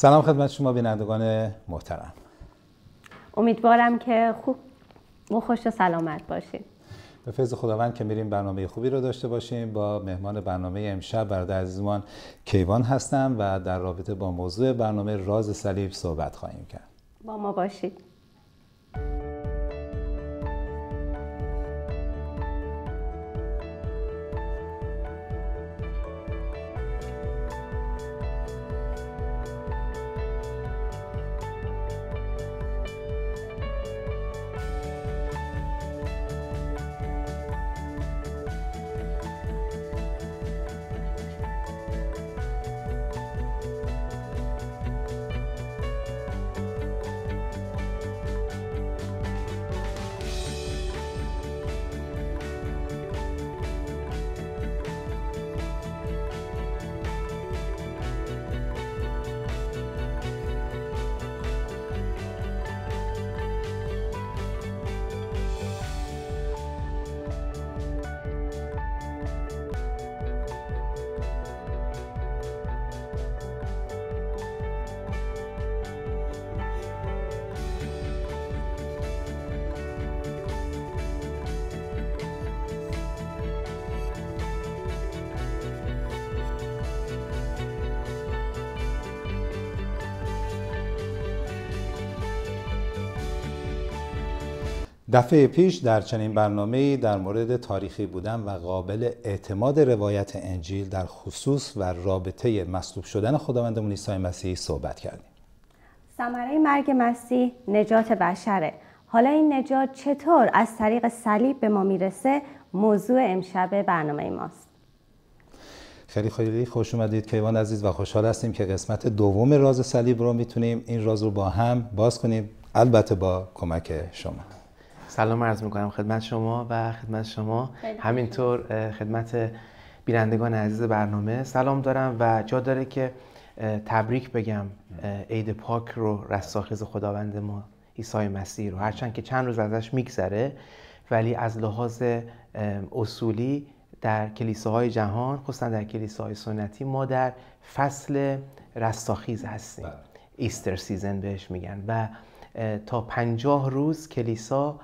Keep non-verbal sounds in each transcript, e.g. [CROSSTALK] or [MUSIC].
سلام خدمت شما بینندگان محترم. امیدوارم که خوب و خوش و سلامت باشید به فیض خداوند که میریم برنامه خوبی رو داشته باشیم. با مهمان برنامه امشب برادر عزیزمان کیوان هستم و در رابطه با موضوع برنامه راز صلیب صحبت خواهیم کرد. با ما باشید دفعه پیش در چنین برنامه در مورد تاریخی بودن و قابل اعتماد روایت انجیل در خصوص و رابطه مصلوب شدن خداوندمون عیسی مسیح صحبت کردیم. ثمره مرگ مسیح نجات بشره. حالا این نجات چطور از طریق صلیب به ما می‌رسه؟ موضوع امشب برنامه ماست. خیلی خیلی خوش اومدید کیوان عزیز و خوشحال هستیم که قسمت دوم راز صلیب رو می‌تونیم این راز رو با هم باز کنیم البته با کمک شما سلام عرض می‌کنم خدمت شما و خدمت شما. همینطور خدمت بینندگان عزیز برنامه. سلام دارم و جا داره که تبریک بگم عید پاک رو رستاخیز خداوند ما عیسی مسیح رو. هرچند که چند روز ازش میگذره ولی از لحاظ اصولی در کلیساهای جهان خصوصا در کلیساهای سنتی ما در فصل رستاخیز هستیم. بله. Easter season بهش میگن. و تا پنجاه روز کلیسا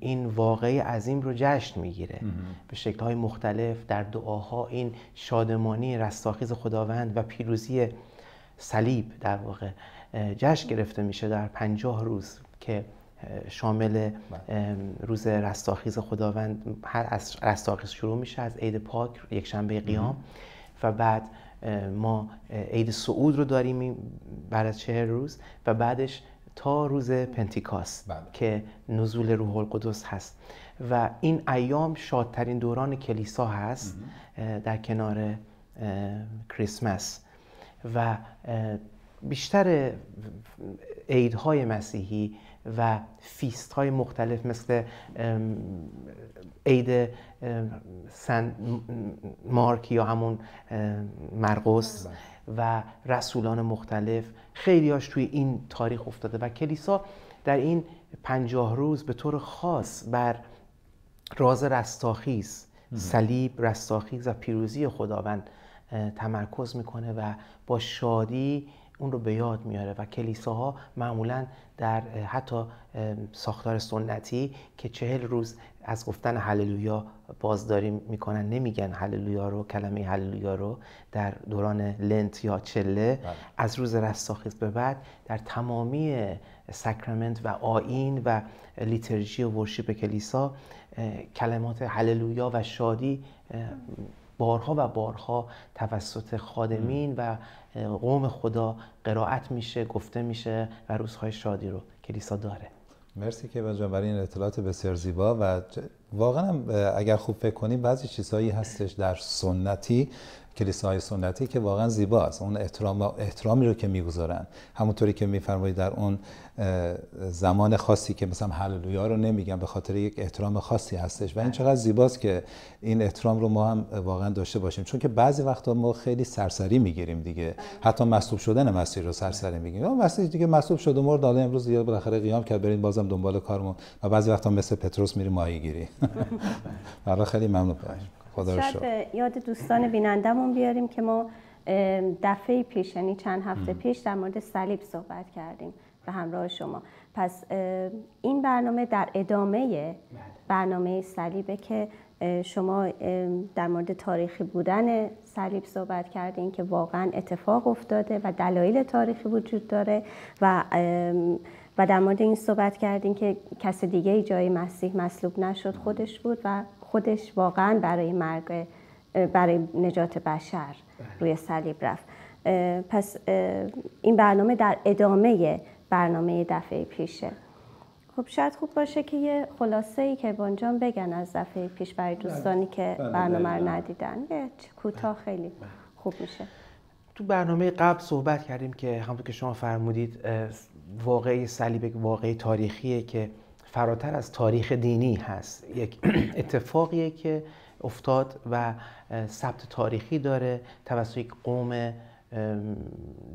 این واقعه عظیم رو جشن می‌گیره. به شکلهای مختلف در دعاها این شادمانی رستاخیز خداوند و پیروزی صلیب در واقع جشن گرفته میشه در پنجاه روز که شامل بله. روز رستاخیز خداوند هر از رستاخیز شروع میشه از عید پاک یک شنبه قیام و بعد ما عید سعود رو داریم بعد از چهر روز و بعدش تا روز پنتیکاس بله. که نزول روح القدس هست و این ایام شادترین دوران کلیسا هست در کنار کریسمس و بیشتر عیدهای مسیحی و فیست های مختلف مثل عید سن مارک یا همون مرقس بله. و رسولان مختلف خیلیاش توی این تاریخ افتاده و کلیسا در این پنجاه روز به طور خاص بر راز رستاخیز صلیب رستاخیز و پیروزی خداوند تمرکز می‌کنه و با شادی اون رو به یاد میاره و کلیساها معمولا در حتی ساختار سنتی که چهل روز از گفتن هللویا بازداری می‌کنن نمیگن هللویا رو کلمه هللویا رو در دوران لنت یا چله. بله. از روز رستاخیز به بعد در تمامی ساکرامنت و آین و لیترژی و ورشیپ کلیسا کلمات هللویا و شادی بارها و بارها توسط خادمین و قوم خدا قرائت میشه گفته میشه و روزهای شادی رو کلیسا داره. مرسی که جان برای این اطلاعات بسیار زیبا و واقعا اگر خوب فکر کنیم بعضی چیزهایی هستش در سنتی کلیساهای سنتی که واقعا زیباست. اون احترام احترامی رو که می‌گذارن. همونطوری که میفرمایید در اون زمان خاصی که مثلا هللویا رو نمیگن به خاطر یک احترام خاصی هستش. و این چقدر زیباست که این احترام رو ما هم واقعا داشته باشیم. چون که بعضی وقتا ما خیلی سرسری می‌گیریم دیگه. حتی مصلوب شدن مسیح رو سرسری می‌گیریم. مسیح دیگه مصلوب شد و مرد امروز دیگه بالاخره قیام کرد بریم بازم دنبال کارمون. و بعضی وقتا مثل پتروس میریم ماهیگیری. [LAUGHS] [LAUGHS] برای خیلی ممنون. خدا شاید یاد دوستان بینندمون بیاریم که ما دفعه پیش یعنی چند هفته پیش در مورد صلیب صحبت کردیم به همراه شما. پس این برنامه در ادامه بله. برنامه صلیبه که شما در مورد تاریخی بودن صلیب صحبت کردین که واقعا اتفاق افتاده و دلایل تاریخی وجود داره و و در مورد این صحبت کردین که کس دیگه جای مسیح مصلوب نشد خودش بود و خودش واقعا برای مرگ برای نجات بشر بله. روی صلیب رفت. پس این برنامه در ادامه برنامه دفعه پیشه. خب شاید خوب باشه که یه خلاصه ای که بانجان بگن از دفعه پیش برای بله. دوستانی که بله، برنامه رو ندیدن. یه کوتاه خیلی خوب میشه. تو برنامه قبل صحبت کردیم که همونطور که شما فرمودید واقعی صلیب واقعی تاریخیه که فراتر از تاریخ دینی هست. یک [CLEARS THROAT] اتفاقیه که افتاد و ثبت تاریخی داره توسط یک قوم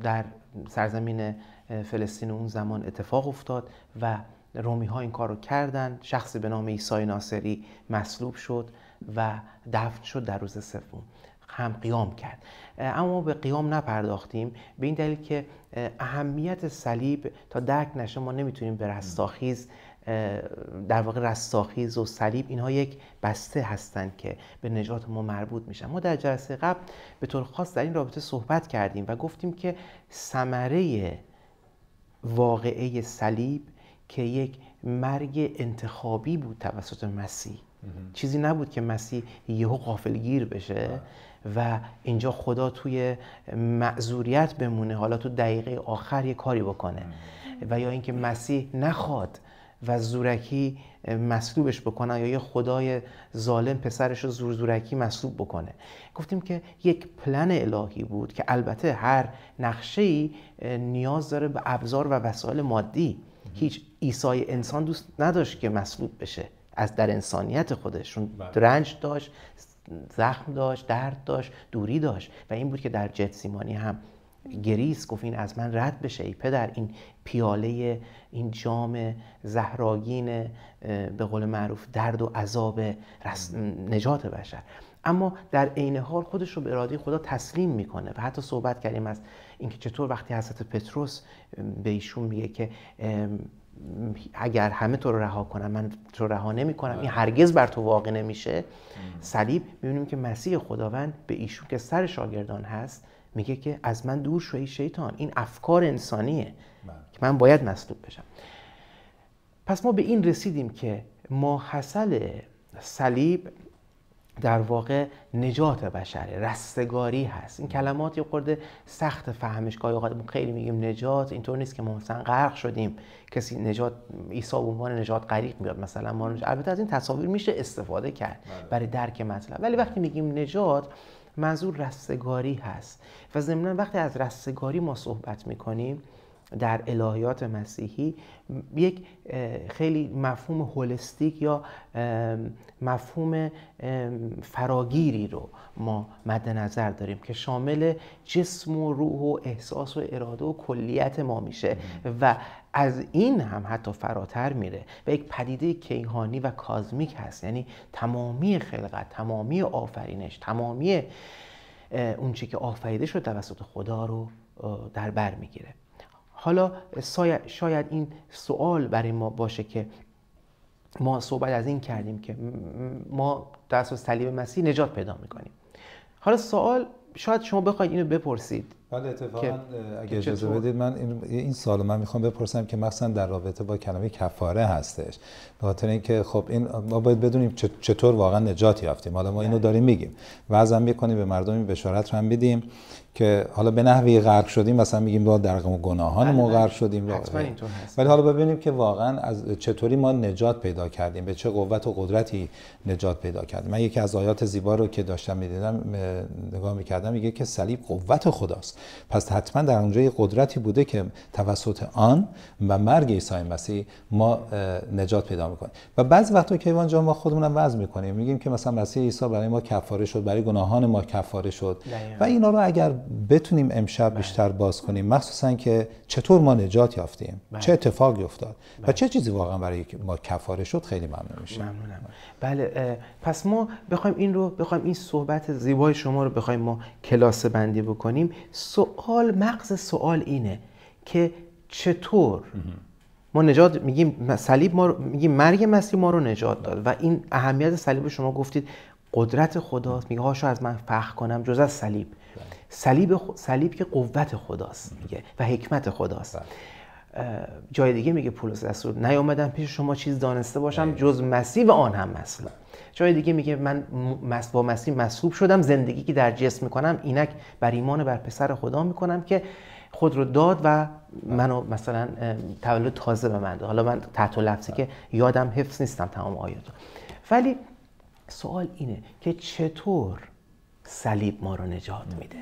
در سرزمین فلسطین اون زمان اتفاق افتاد و رومی ها این کار رو کردن. شخصی به نام ایسای ناصری مصلوب شد و دفن شد در روز سوم. هم قیام کرد. اما به قیام نپرداختیم. به این دلیل که اهمیت صلیب تا درک نشه ما نمی‌تونیم به رستاخیز در واقع رستاخیز و صلیب اینها یک بسته هستند که به نجات ما مربوط میشن. ما در جلسه قبل به طور خاص در این رابطه صحبت کردیم و گفتیم که ثمره واقعه صلیب که یک مرگ انتخابی بود توسط مسیح. چیزی نبود که مسیح یهو غافلگیر بشه و اینجا خدا توی معذوریت بمونه حالا تو دقیقه آخر یه کاری بکنه. و یا اینکه مسیح نخواد و زورکی مصلوبش بکنن یا یه خدای ظالم پسرش رو زور زورکی مصلوب بکنه. گفتیم که یک پلن الهی بود که البته هر نقشه ای نیاز داره به ابزار و وسایل مادی. هیچ ایسای انسان دوست نداشت که مصلوب بشه. از در انسانیت خودشون بله. رنج داشت زخم داشت درد داشت دوری داشت. و این بود که در جت سیمانی هم گریس گفت این از من رد بشه. ای پدر این پیاله این جام زهراگین به قول معروف درد و عذاب نجات بشر. اما در عین حال خودش رو به اراده خدا تسلیم می‌کنه و حتی صحبت کردیم از اینکه چطور وقتی حضرت پتروس به ایشون میگه که اگر همه تو رو رها کنم من تو رها نمی کنم این هرگز بر تو واقع نمیشه صلیب می‌بینیم که مسیح خداوند به ایشون که سر شاگردان هست میگه که از من دور شوی شیطان این افکار انسانیه بله. که من باید مصلوب بشم پس ما به این رسیدیم که ماحصل صلیب در واقع نجات بشره رستگاری هست این کلمات یه خورده سخت فهمش گاهی اوقات خیلی میگیم نجات اینطور نیست که ما مثلا غرق شدیم کسی نجات عیسی به عنوان نجات غریق میاد مثلا ما البته از این تصاویر میشه استفاده کرد بله. برای درک مطلب ولی وقتی میگیم نجات منظور رستگاری هست و ضمنا وقتی از رستگاری ما صحبت می‌کنیم در الهیات مسیحی یک خیلی مفهوم هولستیک یا مفهوم فراگیری رو ما مد نظر داریم که شامل جسم و روح و احساس و اراده و کلیت ما میشه و از این هم حتی فراتر میره و یک پدیده کیهانی و کازمیک هست. یعنی تمامی خلقت تمامی آفرینش تمامی اونچه که آفریده شد توسط خدا رو در بر می‌گیره. حالا شاید این سوال برای ما باشه که ما صحبت از این کردیم که ما در صلیب مسیح نجات پیدا می‌کنیم. حالا سوال شاید شما بخواید اینو بپرسید. بله اتفاقا اگه اجازه بدید من این, این سوال من می‌خوام بپرسم که مثلا در رابطه با کلمه کفاره هستش. به خاطر اینکه خب این ما باید بدونیم چطور واقعا نجات یافتیم. حالا ما اینو بله. داریم میگیم. وعظم می‌کنیم به مردم این بشارت رو هم بدیم که حالا به نحوی غرق شدیم مثلا میگیم با در گناهان ما بله، غرق شدیم. ولی حالا ببینیم که واقعا از چطوری ما نجات پیدا کردیم به چه قوت و قدرتی نجات پیدا کردیم. من یکی از آیات زیبا رو که داشتم می‌دیدم نگاه می‌کردم میگه که صلیب قوت خداست. پس حتما در اونجا یه قدرتی بوده که توسط آن و مرگ عیسی مسیح ما نجات پیدا می‌کنیم. و بعضی وقتا که ایوان ما خودمونم وضع می‌کنیم. میگیم که مثلا مسیح عیسی برای ما کفاره شد برای گناهان ما کفاره شد. و اینا رو اگر بتونیم امشب بله. بیشتر باز کنیم. مخصوصا که چطور ما نجات یافتیم. بله. چه اتفاقی افتاد. بله. و چه چیزی واقعا برای ما کفاره شد خیلی ممنون میشه ممنونم. بله پس ما بخوایم این رو بخوایم این صحبت زیبای شما رو بخوایم ما کلاسه بندی بکنیم. سوال مغز سوال اینه که چطور ما نجات میگیم صلیب ما میگیم مرگ مسیح ما رو نجات داد و این اهمیت صلیب شما گفتید. قدرت خداست میگه هاشو از من فخ کنم جز از صلیب. صلیب صلیب که قوت خداست میگه و حکمت خداست. جای دیگه میگه پولس رسول نیامدم پیش شما چیز دانسته باشم جز مسیح و آن هم مثلا جای دیگه میگه من با مسیح مصلوب شدم زندگی که در جسم می‌کنم اینک بر ایمان بر پسر خدا می‌کنم که خود رو داد و منو مثلا تولد تازه به من داد. حالا من تحت لفظی که یادم حفظ نیستم تمام آیات ولی سوال اینه که چطور صلیب ما رو نجات میده؟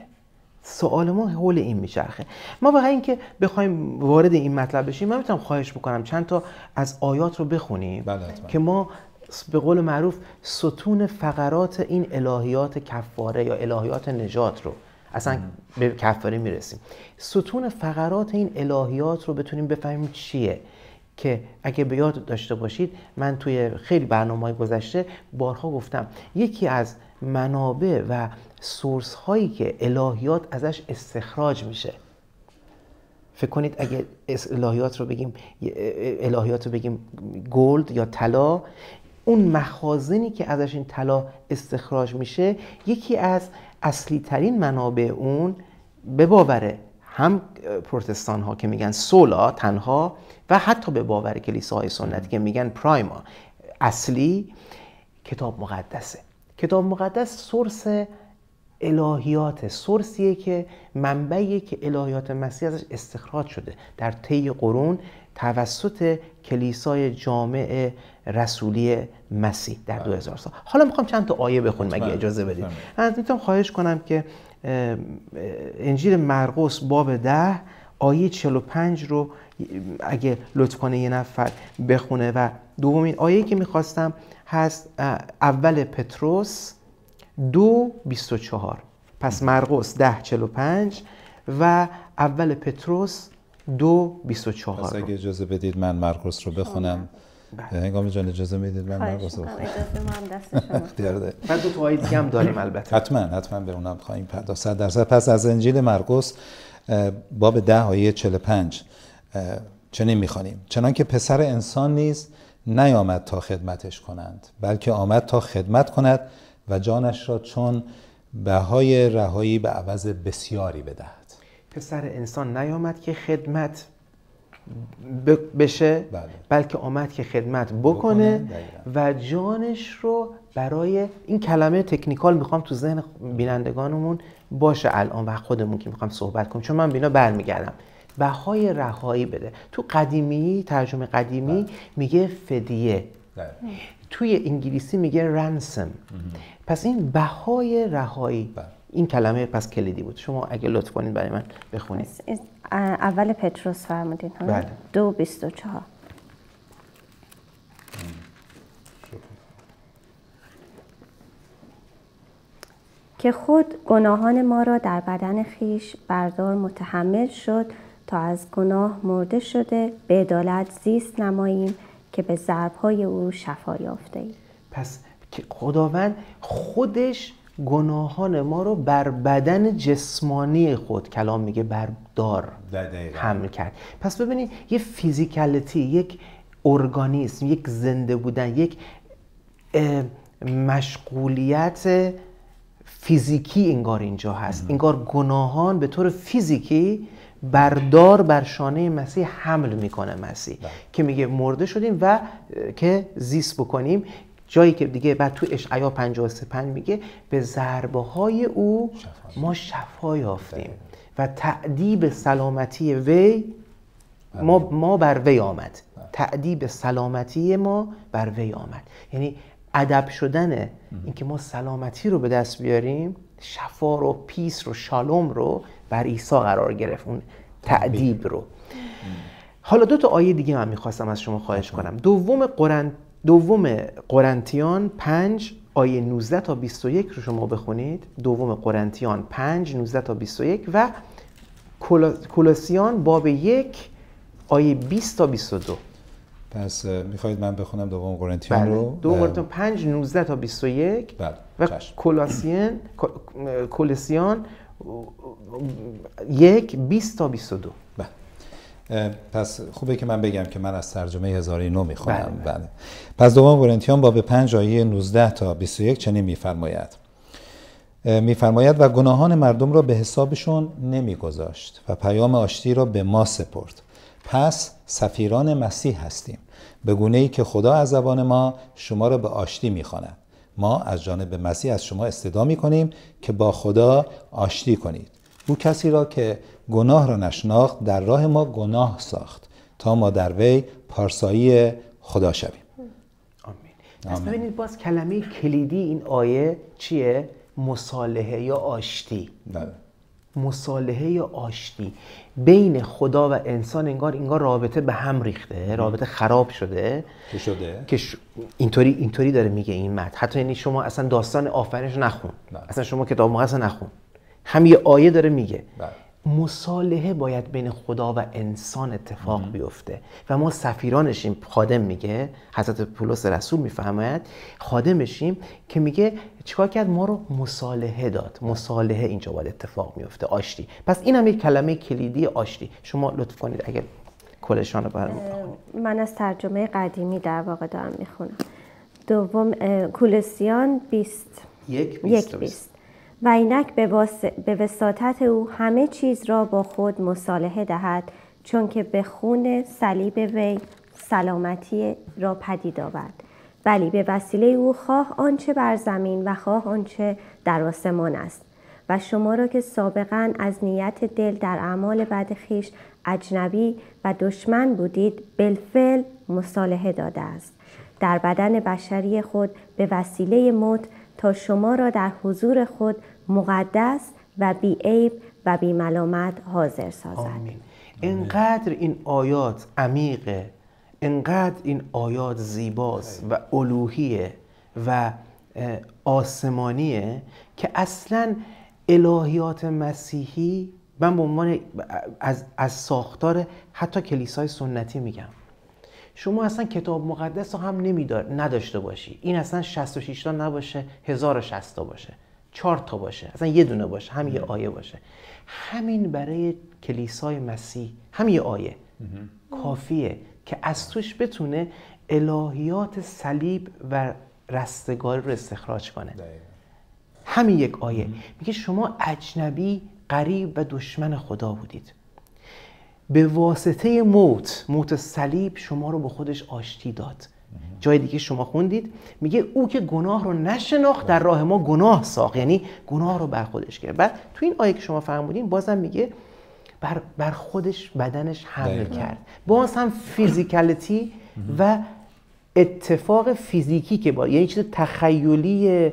سوال ما حول این میچرخه. ما واقعا اینکه بخوایم وارد این مطلب بشیم من می‌تونم خواهش بکنم چند تا از آیات رو بخونیم بله که ما به قول معروف ستون فقرات این الهیات کفاره یا الهیات نجات رو اصلا به کفاره می‌رسیم. ستون فقرات این الهیات رو بتونیم بفهمیم چیه؟ که اگه به یاد داشته باشید من توی خیلی برنامه گذشته بارها گفتم یکی از منابع و سورس هایی که الهیات ازش استخراج میشه. فکر کنید اگه الهیات رو بگیم الهیات رو بگیم گلد یا طلا اون مخازنی که ازش این طلا استخراج میشه یکی از اصلی ترین منابع اون به باور هم پروتستان ها که میگن سولا تنها و حتی به باور کلیساهای سنتی که میگن پرایما اصلی کتاب مقدسه. کتاب مقدس سورس الهیات سورسیه که منبعیه که الهیات مسیح ازش استخراج شده. در طی قرون توسط کلیسای جامع رسولی مسیح در 2000 بله. سال. حالا می‌خوام چند تا آیه بخونم اگه اجازه بدید. از می‌تونم خواهش کنم که انجیل مرقس باب ده آیه 45 رو اگه لطف کنه یه نفر بخونه. و دومین آیه که می‌خواستم هست اول پتروس دو 24 پس مرقس ده 45 و اول پتروس دو 24 پس اگه اجازه بدید من مرقس رو بخونم. بله. هنگام جان اجازه می‌دید من مرقس رو بخونم؟ اجازه [LAUGHS] بعد دو تا دیگه هم داریم البته. حتما حتما به اونم خواهیم پرداخت. 100 درصد. پس از انجیل مرقس باب ده آیه 45 چنین می‌خوانیم. چنان که پسر انسان نیز نیامد تا خدمتش کنند بلکه آمد تا خدمت کند و جانش را چون بهای رهایی به عوض بسیاری بدهد. پسر انسان نیامد که خدمت بشه بله. بلکه آمد که خدمت بکنه, و جانش رو برای این کلمه تکنیکال می‌خوام تو ذهن بینندگانمون باشه الان و خودمون که می‌خوام صحبت کنم چون من بینا برمیگردم. بهای رهایی بده تو قدیمی ترجمه قدیمی بله. میگه فدیه بله. توی انگلیسی میگه رنسم پس این بهای رهایی بله. این کلمه پس کلیدی بود شما اگه لطف کنید برای من بخونید اول پتروس فرمودین بله. دو بیست و چهار که خود گناهان ما را در بدن خیش بردار متحمل شد تا از گناه مرده شده به عدالت زیست نماییم که به ضربهای او شفا یافته ایم. پس خداوند خودش گناهان ما رو بر بدن جسمانی خود کلام میگه بردار حمل کرد. پس ببینید یه فیزیکالیتی یک ارگانیسم یک زنده بودن یک مشغولیت فیزیکی انگار اینجا هست. انگار گناهان به طور فیزیکی بردار بر شانه مسیح حمل می‌کنه مسیح بله. که میگه مرده شدیم و که زیست بکنیم. جایی که دیگه بعد تو اشعیا 53 میگه به ضربه های او ما شفا یافتیم. و تعدیب سلامتی وی ما, بله. ما بر وی آمد. بله. تعدیب سلامتی ما بر وی آمد. یعنی ادب شدن اینکه ما سلامتی رو به دست بیاریم شفا رو پیس رو شالوم رو بر عیسی قرار گرفت اون تعدیب رو. حالا دو تا آیه دیگه من می‌خواستم از شما خواهش کنم. دوم قرن دوم قرنتیان پنج آیه 19 تا 21 رو شما بخونید. دوم قرنتیان 5 19 تا 21 و کولوسیان باب یک آیه 20 تا 22 پس می‌خواید من بخونم دوم قرنتیان بله. رو؟ دوم قرنتیان 5 19 تا 21 بله. و کولوسیان کولوسیان یک 20 تا 22 بله. پس خوبه که من بگم که من از ترجمه هزاری نو می‌خونم. بله. بله. پس دوم قرنتیان باب 5 آیه 19 تا 21 چنین میفرماید. میفرماید و گناهان مردم را به حسابشون نمیگذاشت و پیام آشتی را به ما سپرد. پس سفیران مسیح هستیم. به گونه ای که خدا از زبان ما شما را به آشتی می‌خواند. ما از جانب مسیح از شما استدا می کنیم که با خدا آشتی کنید. او کسی را که گناه را نشناخت در راه ما گناه ساخت تا ما در وی پارسایی خدا شویم. آمین. پس ببینید باز کلمه کلیدی این آیه چیه؟ مصالحه یا آشتی. بله. مصالحه یا آشتی. بین خدا و انسان انگار انگار رابطه به هم ریخته رابطه خراب شده. که شده؟ که اینطوری اینطوری داره میگه این متن. حتی یعنی شما اصلا داستان آفرینش نخون. بله. اصلا شما کتاب مقدس نخون. هم یه آیه داره میگه. بله. مصالحه باید بین خدا و انسان اتفاق بیفته. و ما سفیرانشیم خادم میگه حضرت پولس رسول می‌فهمد خادمشیم که میگه چیکار کرد؟ ما رو مصالحه داد. مصالحه اینجا باید اتفاق میفته. آشتی. پس این هم یک کلمه کلیدی آشتی. شما لطف کنید اگر کلشان رو برم من از ترجمه قدیمی در واقع دارم می‌خونم. دوم کولسیان بیست. یک بیست. و اینک به, وساطت او همه چیز را با خود مصالحه دهد چون که به خون صلیب وی سلامتی را پدید آورد. ولی به وسیله او خواه آنچه بر زمین و خواه آنچه در آسمان است. و شما را که سابقا از نیت دل در اعمال بد خیش اجنبی و دشمن بودید بالفعل مصالحه داده است. در بدن بشری خود به وسیله موت تا شما را در حضور خود مقدس و بی عیب و بی ملامت حاضر سازد آمین. انقدر این آیات عمیقه انقدر این آیات زیباست و الوهیه و آسمانیه که اصلا الهیات مسیحی من به عنوان از, از ساختار حتی کلیسای سنتی میگم شما اصلا کتاب مقدس رو هم نمیدار نداشته باشی. این اصلا 66 تا نباشه 1060 تا باشه. چهار تا باشه. اصلا یه دونه باشه. هم یه آیه باشه. همین برای کلیسای مسیح. هم یه آیه. کافیه که از توش بتونه الهیات صلیب و رستگاری رو استخراج کنه. همین یک آیه. میگه شما اجنبی قریب و دشمن خدا بودید. به واسطه موت موت صلیب شما رو به خودش آشتی داد. جای دیگه شما خوندید میگه او که گناه رو نشناخت در راه ما گناه ساخت. یعنی گناه رو بر خودش کرد بعد تو این آیه که شما فهمیدین بازم میگه بر, بر خودش بدنش حمل کرد. باز هم فیزیکالیتی و اتفاق فیزیکی که با یعنی چیز تخیلی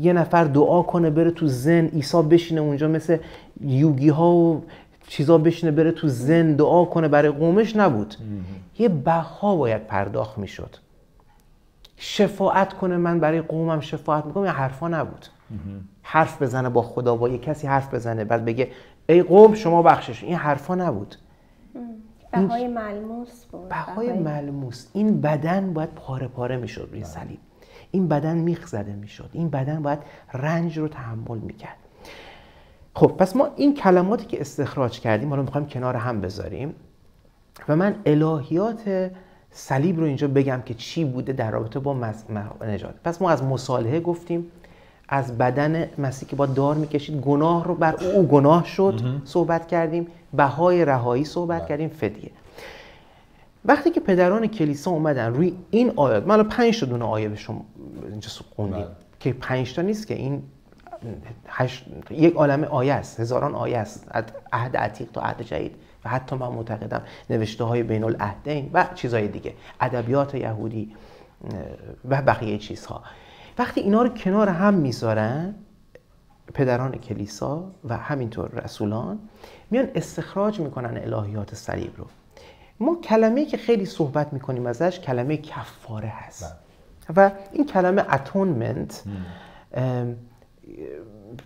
یه نفر دعا کنه بره تو زن عیسی بشینه اونجا مثل یوگی ها و چیزا بشینه بره تو زن دعا کنه برای قومش نبود. یه بها باید پرداخت می‌شد. شفاعت کنه من برای قومم شفاعت می‌کنم این حرفا نبود. حرف بزنه با خدا با یه کسی حرف بزنه بعد بگه ای قوم شما بخشش. این حرفا نبود. بهای ملموس بود. بهای ملموس. این بدن باید پاره پاره می‌شد روی بله. صلیب. این بدن میخ زده می‌شد. این بدن باید رنج رو تحمل می‌کرد. خب پس ما این کلماتی که استخراج کردیم حالا می‌خوایم کنار هم بذاریم و من الهیات صلیب رو اینجا بگم که چی بوده در رابطه با نجات پس ما از مصالحه گفتیم از بدن مسیح که با دار می‌کشید گناه رو بر او گناه شد صحبت کردیم بهای رهایی صحبت بله. کردیم فدیه وقتی که پدران کلیسا اومدن روی این آیات من پنج تا دونه آیه به شما اینجا خوندیم بله. که پنج تا نیست که این یک عالم آیه است هزاران آیه است از عهد عتیق تا عهد جدید. و حتی من معتقدم نوشته های بین العهدین و چیزهای دیگه ادبیات یهودی و بقیه چیزها. وقتی اینا رو کنار هم می‌ذارن پدران کلیسا و همینطور رسولان میان استخراج می‌کنن الهیات صلیب رو. ما کلمه که خیلی صحبت می‌کنیم ازش کلمه کفاره هست. بله. و این کلمه اتونمنت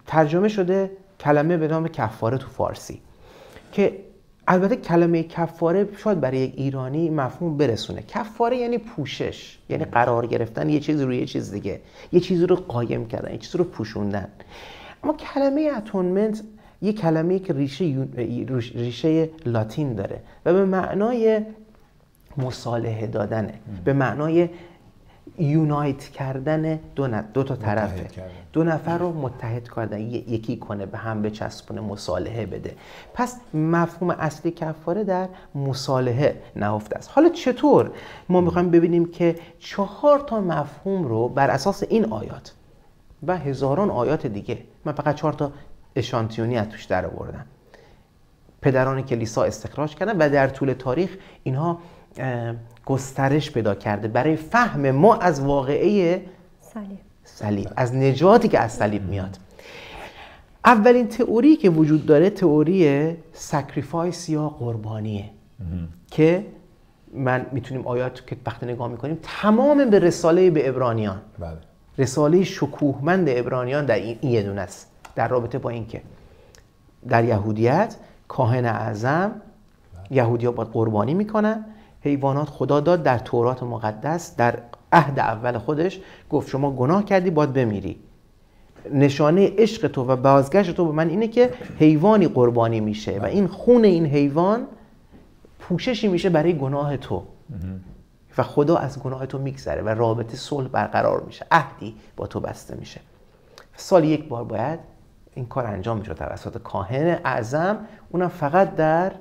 ترجمه شده کلمه به نام کفاره تو فارسی که البته کلمه کفاره شاید برای یک ایرانی مفهوم برسونه. کفاره یعنی پوشش یعنی قرار گرفتن یه چیز روی یه چیز دیگه یه چیزی رو قایم کردن یه چیزی رو پوشوندن. اما کلمه اتونمنت یه کلمه که ریشه, ریشه لاتین داره و به معنای مصالحه دادنه به معنای یونایت کردن دو, دو تا طرفه. دو نفر رو متحد کردن. یکی کنه به هم بچسبونه مصالحه بده. پس مفهوم اصلی کفاره در مصالحه نهفته است. حالا چطور؟ ما می‌خوایم ببینیم که چهار تا مفهوم رو بر اساس این آیات و هزاران آیات دیگه من فقط چهار تا اشانتیونی از توش در آوردم. پدران کلیسا استخراج کردن و در طول تاریخ اینها گسترش پیدا کرده برای فهم ما از واقعه صلیب. صلیب از نجاتی که از صلیب میاد. اولین تئوری که وجود داره تئوری sacrifice یا قربانیه. که من می‌تونیم آیات که وقتی نگاه می‌کنیم تمام به رساله به عبرانیان. بله. رساله شکوهمند عبرانیان در این, یه دونه است. در رابطه با اینکه در یهودیت کاهن اعظم یهودی ها باید قربانی می‌کنن حیوانات خدا داد در تورات مقدس در عهد اول خودش گفت شما گناه کردی باید بمیری. نشانه عشق تو و بازگشت تو به من اینه که حیوانی قربانی میشه و این خون این حیوان پوششی میشه برای گناه تو. و خدا از گناه تو میگذره و رابطه صلح برقرار میشه عهدی با تو بسته میشه. سال یک بار باید این کار انجام میشه توسط کاهن اعظم. اونم فقط در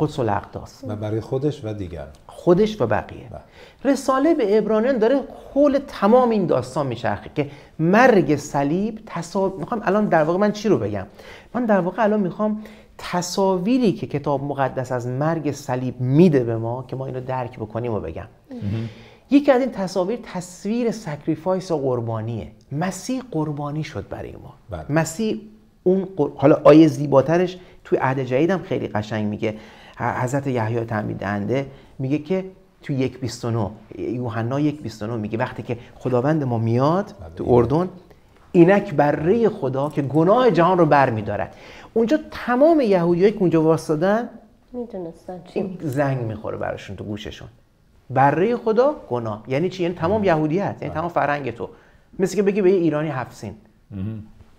قدس الاقداس. و برای خودش و دیگر خودش و بقیه. بله. رساله به ابرانیان داره حول تمام این داستان میچرخه که مرگ صلیب تصاویر می‌خوام الان در واقع من چی رو بگم؟ من در واقع الان می‌خوام تصاویری که کتاب مقدس از مرگ صلیب میده به ما که ما اینو درک بکنیم و بگم. یکی از این تصاویر تصویر sacrifice و قربانیه. مسیح قربانی شد برای ما. بله. مسیح اون حالا آیه زیباترش توی عهد جدید هم خیلی قشنگ میگه. حضرت یحیی تعمید دهنده میگه که توی یک 29 یوحنا یک 29 میگه وقتی که خداوند ما میاد تو اردن اینک بره خدا که گناه جهان رو بر میدارد اونجا تمام یهودیایی که اونجا وایستادن می‌دونستن چی زنگ می‌خوره براشون تو گوششون. بره خدا گناه. یعنی چی؟ یعنی تمام یهودیت یعنی تمام فرهنگ تو. مثل که بگی به یه ایرانی هفت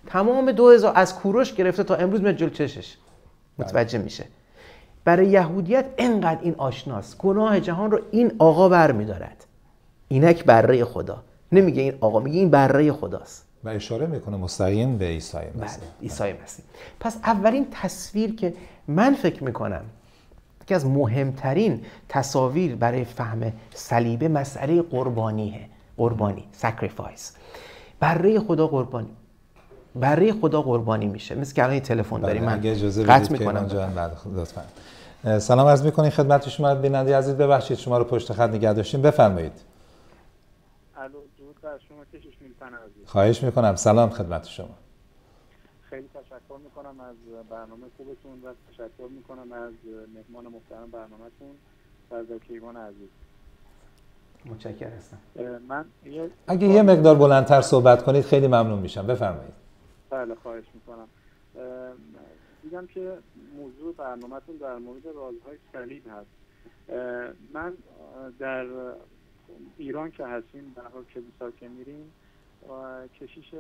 تمام دو هزار از کوروش گرفته تا امروز میاد جل چشش. متوجه میشه. برای یهودیت انقدر این آشناست. گناه جهان رو این آقا بر میدارد اینک بره خدا. نمیگه این آقا میگه این بره خداست. و اشاره می‌کنه مستقیم به عیسی مسیح. بله، عیسی مسیح. پس اولین تصویر که من فکر می‌کنم که از مهمترین تصاویر برای فهم صلیب مسئله قربانیه قربانی sacrifice. بره خدا قربانی. برای خدا قربانی میشه. مثل که الان تلفن داریم. من اجازه قطع می‌کنم. بله، لطفا. سلام عرض می‌کنیم خدمت شما بیننده عزیز. ببخشید شما رو پشت خط نگه داشتیم. بفرمایید. خواهش می‌کنم. سلام خدمت شما. خیلی تشکر می‌کنم از برنامه خوبتون و تشکر می‌کنم از مهمان محترم برنامهتون و کیوان عزیز. متشکرم. هستم من اگه یه مقدار بلندتر صحبت کنید خیلی ممنون میشم. بفرمایید. بله خواهش می‌کنم. دیدم که موضوع برنامهتون در مورد رازهای صلیب هست. من در ایران که هستیم در حال کلیسا که میریم و کشیش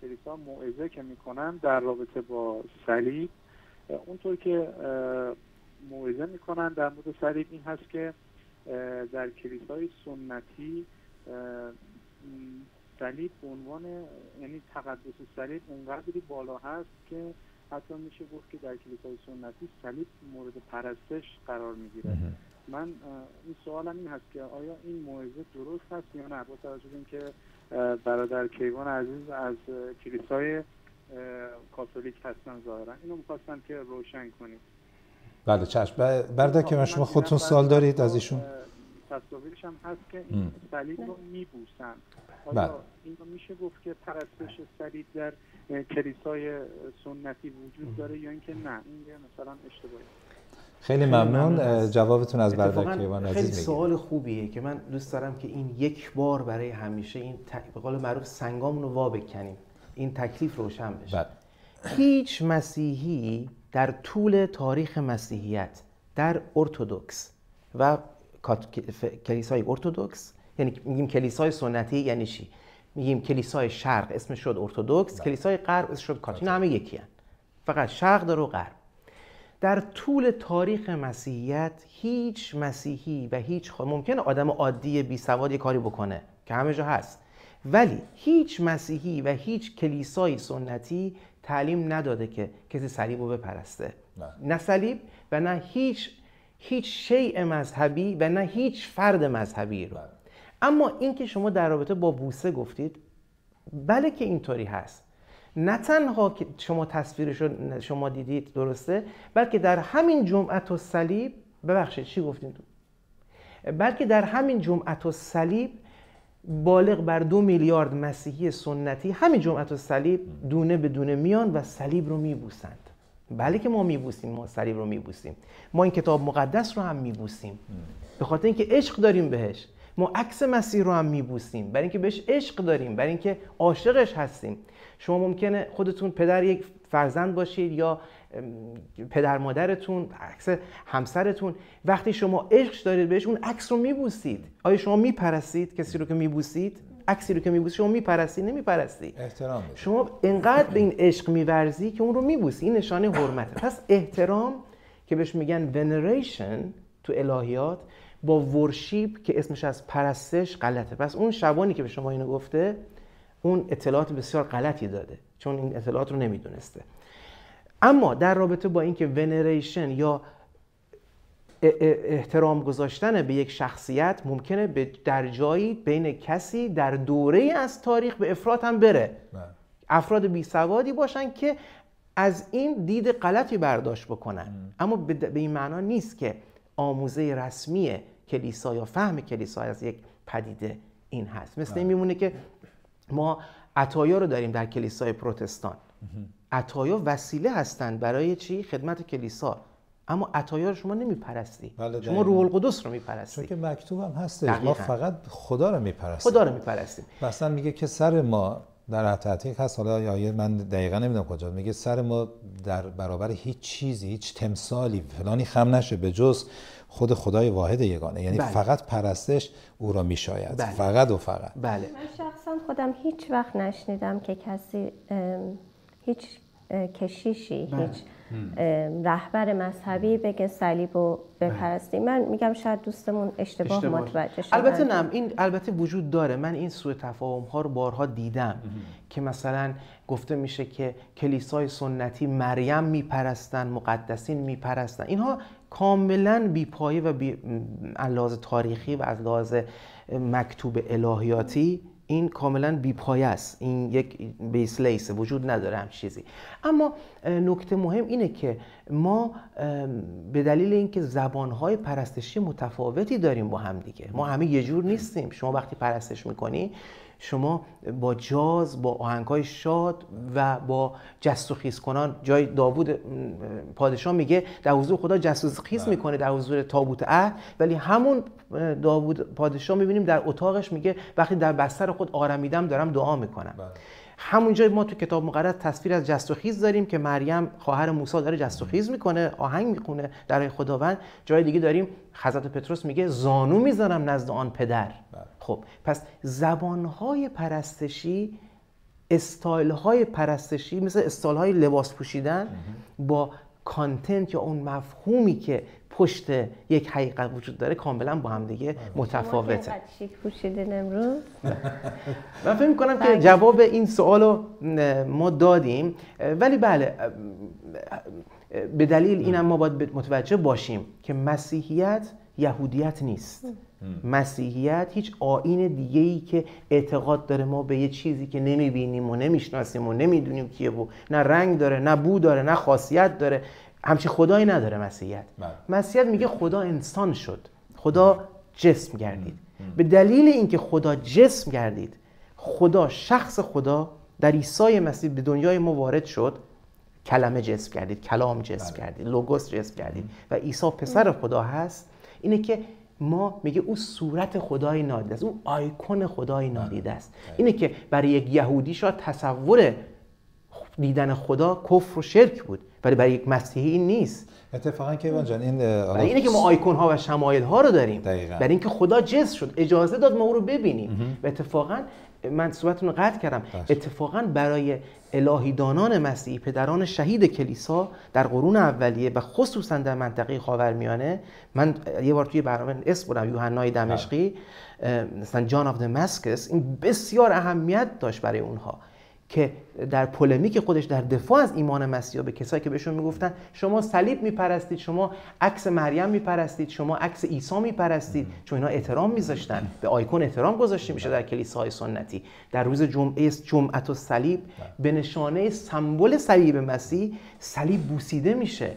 کلیسا موعظه که می‌کنن در رابطه با صلیب. اونطور که موعظه می‌کنن در مورد صلیب این هست که در کلیسای سنتی صلیب به عنوان یعنی تقدس صلیب اونقدری بالا هست که حتی میشه گفت که در کلیسای سنتی صلیب مورد پرستش قرار می‌گیره. من این سوالم این هست که آیا این موعظه درست هست یا نه؟ با توجه به اینکه برادر کیوان عزیز از کلیسای کاتولیک هستن ظاهرا. اینو می‌خواستم که روشن کنید بله چشم. برادر که شما خودتون سوال دارید از ایشون؟ تصاویرش هم هست که این صلیب رو میبوسن. بله. این میشه گفت که پرستش صلیب در کلیسای سنتی وجود داره یا اینکه نه این مثلا اشتباهی. خیلی ممنون. جوابتون از برادر کیوان عزیز خیلی سوال خوبیه که من دوست دارم که این یک بار برای همیشه این به قول معروف سنگامون رو وا بکنیم. این تکلیف روشن بشه. بله. هیچ مسیحی در طول تاریخ مسیحیت در ارتودکس و کلیسای ارتودکس یعنی میگیم کلیسای سنتی یعنی چی؟ میگیم کلیسای شرق اسمش شد ارتودکس بله. کلیسای غرب اسمش شد کاتولیک. همه یکی هن. فقط شرق داره و غرب. در طول تاریخ مسیحیت هیچ مسیحی و هیچ خود ممکنه آدم عادی بی سواد کاری بکنه که همه جا هست. ولی هیچ مسیحی و هیچ کلیسای سنتی تعلیم نداده که کسی صلیب رو بپرسته. نه, نه صلیب و نه هیچ هیچ شیء مذهبی و نه هیچ فرد مذهبی رو. بله. اما اینکه شما در رابطه با بوسه گفتید بله که اینطوری هست. نه تنها که شما تصویرش رو شما دیدید درسته بلکه در همین جمعت و صلیب ببخشید چی گفتیم بلکه در همین جمعت و صلیب بالغ بر دو میلیارد مسیحی سنتی همین جمعت و صلیب دونه به دونه میان و صلیب رو میبوسند. بله که ما میبوسیم ما صلیب رو میبوسیم. ما این کتاب مقدس رو هم میبوسیم. به خاطر اینکه عشق داریم بهش. ما عکس مسیح رو هم میبوسیم. برای اینکه بهش عشق داریم برای اینکه عاشقش هستیم. شما ممکنه خودتون پدر یک فرزند باشید یا پدر مادرتون عکس همسرتون. وقتی شما عشق دارید بهش اون عکس رو میبوسید. آیا شما میپرستید کسی رو که میبوسید؟ عکسی رو که میبوسید شما میپرستید؟ نمیپرستید. احترام شما انقدر به این عشق میورزی که اون رو میبوسی. این نشانه حرمته. پس احترام که بهش میگن ونریشن تو الهیات با ورشیپ که اسمش از پرستش غلطه. پس اون شبانی که به شما اینو گفته اون اطلاعات بسیار غلطی داده چون این اطلاعات رو نمی‌دونسته. اما در رابطه با اینکه ونریشن یا احترام گذاشتن به یک شخصیت ممکنه به در جایی بین کسی در دوره از تاریخ به افراد هم بره. بله. افراد بی سوادی باشن که از این دید غلطی برداشت بکنن. اما به این معنا نیست که آموزه رسمی کلیسا یا فهم کلیسا از یک پدیده این هست. مثل این بله. میمونه که ما عطایا رو داریم در کلیسای پروتستان. عطایا وسیله هستند برای چی؟ خدمت کلیسا. اما عطایا رو شما نمیپرستی. بله شما روح القدس رو میپرستی. چون که مکتوب هم هستش. ما فقط خدا رو میپرستیم. خدا رو میپرستیم. مثلا میگه که سر ما در اتعتیق هست حالا یا من دقیقا نمی‌دونم کجا میگه سر ما در برابر هیچ چیزی هیچ تمثالی فلانی خم نشه به جز خود خدای واحد یگانه یعنی بله. فقط پرستش او را میشاید بله. فقط و فقط بله من شخصا خودم هیچ وقت نشنیدم که کسی هیچ کشیشی بله. هیچ رهبر مذهبی بگه صلیب رو بپرستی من میگم شاید دوستمون اشتباه, اشتباه. متوجه شدن. البته نه این البته وجود داره. من این سوء تفاهم ها رو بارها دیدم که مثلا گفته میشه که کلیسای سنتی مریم میپرستن مقدسین میپرستن. اینها کاملا بیپایه و بی لحاظ تاریخی و از لحاظ مکتوب الهیاتی این کاملا بیپایه است. این یک بیس لیس وجود نداره هم چیزی. اما نکته مهم اینه که ما به دلیل اینکه زبانهای پرستشی متفاوتی داریم با هم دیگه. ما همه یه جور نیستیم. شما وقتی پرستش می‌کنی شما با جاز با آهنگای شاد و با جست و خیز کنان جای داوود پادشاه میگه در حضور خدا جست و خیز بله. می‌کنه در حضور تابوت عهد ولی همون داوود پادشاه می‌بینیم در اتاقش میگه وقتی در بستر خود آرمیدم دارم دعا می‌کنم بله. همونجا ما تو کتاب مقدس تصویر از جست و خیز داریم که مریم خواهر موسی داره جست و خیز می‌کنه آهنگ می‌خونه در خداوند. جای دیگه داریم حضرت پطرس میگه زانو می‌ذارم نزد آن پدر. بله. خب پس زبانهای پرستشی استایل های پرستشی مثل استایل های لباس پوشیدن با content یا اون مفهومی که پشت یک حقیقت وجود داره کاملا با هم دیگه متفاوته. شیک پوشیدین امروز؟ [LAUGHS] من فکر کنم که. جواب این سوال رو ما دادیم. ولی بله به دلیل اینم ما باید متوجه باشیم که مسیحیت یهودیت نیست. مسیحیت هیچ آین دیگه ای که اعتقاد داره ما به یه چیزی که نمی‌بینیم و نمی‌شناسیم و نمی‌دونیم کیه و نه رنگ داره نه بو داره نه خاصیت داره. همچی خدایی نداره مسیحیت. بله. مسیحیت میگه خدا انسان شد. خدا جسم گردید. به دلیل اینکه خدا جسم گردید خدا شخص خدا در عیسی مسیح به دنیای ما وارد شد. کلمه جذب کردید کلام بله. کردید لوگوس جذب کردید و عیسی پسر خدا هست. اینه که ما میگه او صورت خدای نادیده است. او آیکون خدای بله. نادیده است. اینه که برای یک یهودی شاید تصور دیدن خدا کفر و شرک بود. ولی برای یک مسیحی این نیست. اتفاقا که جان این برای اینه که ما آیکون ها و شمایل ها رو داریم. برای اینکه خدا جز شد. اجازه داد ما او رو ببینیم. و اتفاقا من صحبتتون رو قطع کردم. اتفاقا برای الهیدانان مسیحی پدران شهید کلیسا در قرون اولیه و خصوصا در منطقه خاورمیانه من یه بار توی برنامه اسم بودم یوحنای دمشقی مثلا جان آف دمسکس این بسیار اهمیت داشت برای اونها. که در پولمیک خودش در دفاع از ایمان مسیح به کسایی که بهشون می‌گفتن شما صلیب میپرستید شما عکس مریم میپرستید شما عکس عیسی میپرستید چون اینا احترام میذاشتن به آیکون احترام گذاشته میشه در کلیساهای سنتی. در روز جمعه جمعت و صلیب به نشانه سمبل صلیب مسیح صلیب بوسیده میشه.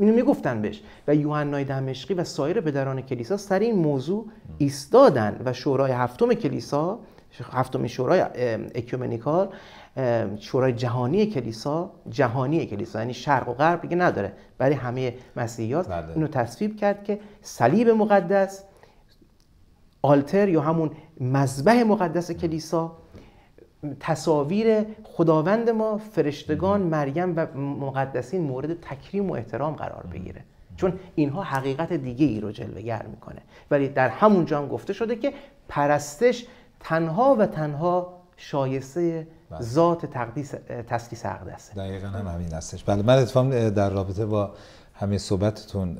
اینو می‌گفتن بهش. و یوحنای دمشقی و سایر پدران کلیسا سر این موضوع ایستادن و شورای هفتم کلیسا هفتمین شورای ecumenical شورای جهانی کلیسا جهانی کلیسا یعنی شرق و غرب دیگه نداره برای همه مسیحیات. بله. اینو تصویب کرد که صلیب مقدس altar یا همون مذبح مقدس کلیسا تصاویر خداوند ما فرشتگان مریم و مقدسین مورد تکریم و احترام قرار بگیره. چون اینها حقیقت دیگه ای رو جلوه‌گر می‌کنه. ولی در همون جا هم گفته شده که پرستش تنها و تنها شایسته بله. ذات تقدیس تسلیس اقدسه دقیقا هم همین هستش بله من اتفاقا در رابطه با همین صحبتتون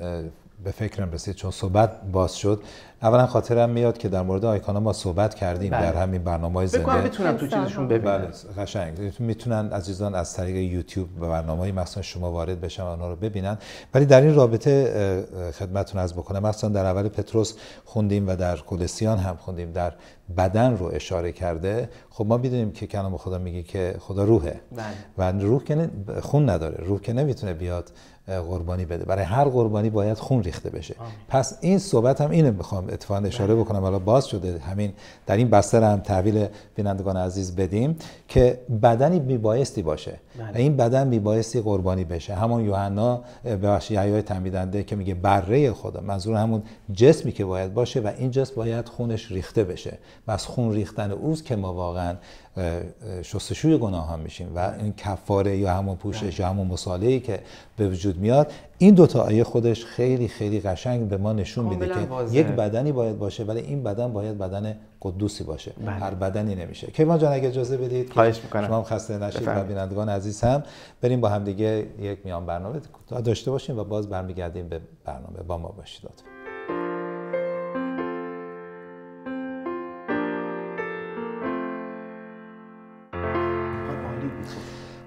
به فکرم رسید چون صحبت باز شد. اولا خاطرم میاد که در مورد آیکانا ما صحبت کردیم بله. در همین برنامه های زنده. بکنم تو چیزشون ببینن بله قشنگ. می‌تونن عزیزان از طریق یوتیوب به برنامه های مثلا شما وارد بشن و آنها رو ببینن. ولی در این رابطه خدمتتون از بکنم مثلا در اول پتروس خوندیم و در کولسیان هم خوندیم. در بدن رو اشاره کرده. خب ما می‌دونیم که کلام خدا میگه که خدا روحه. بله. و روح که خون نداره. روح که نمی‌تونه بیاد قربانی بده. برای هر قربانی باید خون ریخته بشه. پس این صحبت هم اینو می‌خوام اتفاقا اشاره بله. بکنم. حالا باز شده همین در این بستر هم تحویل بینندگان عزیز بدیم که بدنی میبایستی باشه. بله. این بدن میبایستی قربانی بشه. همون یوحنا ببخشید یحیای تنبیدنده که میگه بره خدا. منظور همون جسمی که باید باشه و این جسم باید خونش ریخته بشه. و از خون ریختن اوست که ما واقعا شستشوی گناهان میشیم و این کفاره یا همون پوشش یا همون مصالحه‌ای که به وجود میاد این دوتا آیه خودش خیلی خیلی قشنگ به ما نشون میده که یک بدنی باید باشه ولی این بدن باید بدن قدوسی باشه. بله. هر بدنی نمیشه. کیوان جان اگه اجازه بدید خواهش می‌کنم. شما هم خسته نشید و بینندگان عزیز هم بریم با هم دیگه یک میان برنامه داشته باشیم و باز برمیگردیم به برنامه. با ما باشید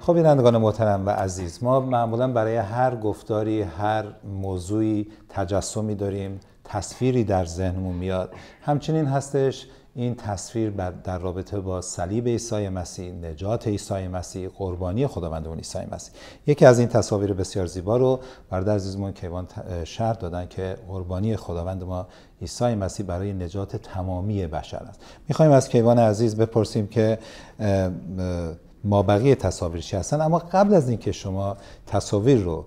خب بینندگان محترم و عزیز ما معمولا برای هر گفتاری هر موضوعی تجسمی داریم تصویری در ذهنمون میاد. همچنین هستش این تصویر در رابطه با صلیب عیسی مسیح نجات عیسی مسیح قربانی خداوندمون عیسی مسیح. یکی از این تصاویر بسیار زیبا رو برادر عزیزمون کیوان شرط دادن که قربانی خداوند ما عیسی مسیح برای نجات تمامی بشر است. می‌خوایم از کیوان عزیز بپرسیم که بقیه تصاویرش هستن. اما قبل از اینکه شما تصاویر رو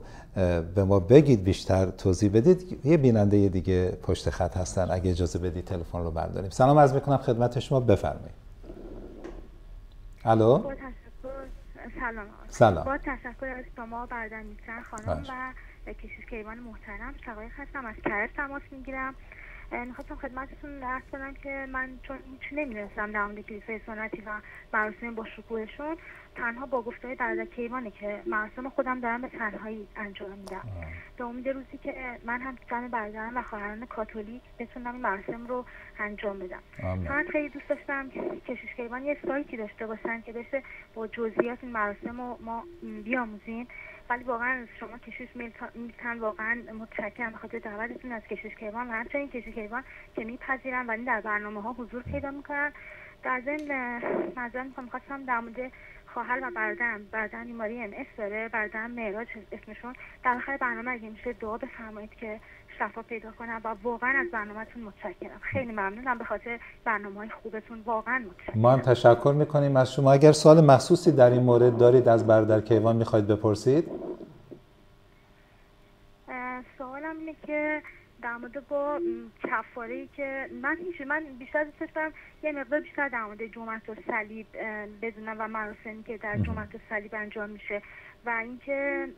به ما بگید بیشتر توضیح بدید یه بیننده دیگه پشت خط هستن. اگه اجازه بدید تلفن رو برداریم. سلام عرض می‌کنم خدمت شما. بفرمایید. الو؟ سلام. سلام. با تشکر از شما بردن خانم و کشیش کیوان محترم. شقایق هستم. از کرد تماس می‌گیرم. می‌خواستم خدمتتون عرض کنم که من چون نمی‌دونستم در مورد کلیسای سنتی و مراسم با شکوهشون تنها با گفتهای در کیوانه که مراسم خودم دارم به تنهایی انجام میدم. به امید روزی که من هم جمع برادران و خواهران کاتولیک بتونم این مراسم رو انجام بدم. من خیلی دوست داشتم کشیش کیوان یه سایتی داشته باشن که بشه با جزئیات این مراسم رو ما بیاموزیم. ولی واقعا شما کشیش میتن واقعا متشکرم به خاطر دعوتتون از کشیش کیوان و همچنین کشیش کیوان که میپذیرن ولی در برنامه ها حضور پیدا می‌کنن. در ضمن نظر می‌خوام خواستم در مورد خواهر و برادرم. برادرم بیماری ام اس داره. برادرم معراج اسمشون. در آخر برنامه اگه میشه دعا بفرمایید که شفا پیدا کنم و واقعا از برنامهتون متشکرم. خیلی ممنونم. به خاطر برنامه های خوبتون. واقعا متشکرم. ما هم تشکر می‌کنیم از شما. اگر سوال مخصوصی در این مورد دارید از برادر کیوان می‌خواید بپرسید؟ سوالم اینه که در مورد با کفاره ای که من هیچ من بیشتر دوست دارم یه مقدار بیشتر در مورد جمعت و صلیب بدونم و مراسمی که در جمعت و صلیب انجام میشه و اینکه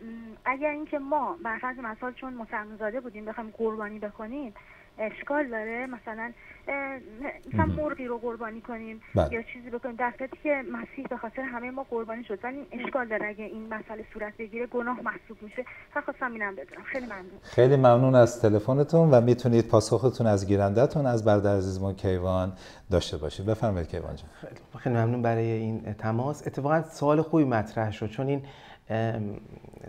اگر اینکه ما بر فرض مثال چون مسلمان زاده بودیم بخوایم قربانی بکنیم اشکال داره؟ مثلا مثلا مرغی رو قربانی کنیم بله. یا چیزی بکنیم. در که مسیح به خاطر همه ما قربانی شد ولی اشکال داره اگه این مسئله صورت بگیره گناه محسوب میشه. خواستم اینم بدونم. خیلی ممنون. خیلی ممنون از تلفنتون و می‌تونید پاسختون از گیرندهتون از برادر عزیزمون کیوان داشته باشید. بفرمایید کیوان جان. خیلی ممنون برای این تماس. اتفاقا سوال خوبی مطرح شد چون این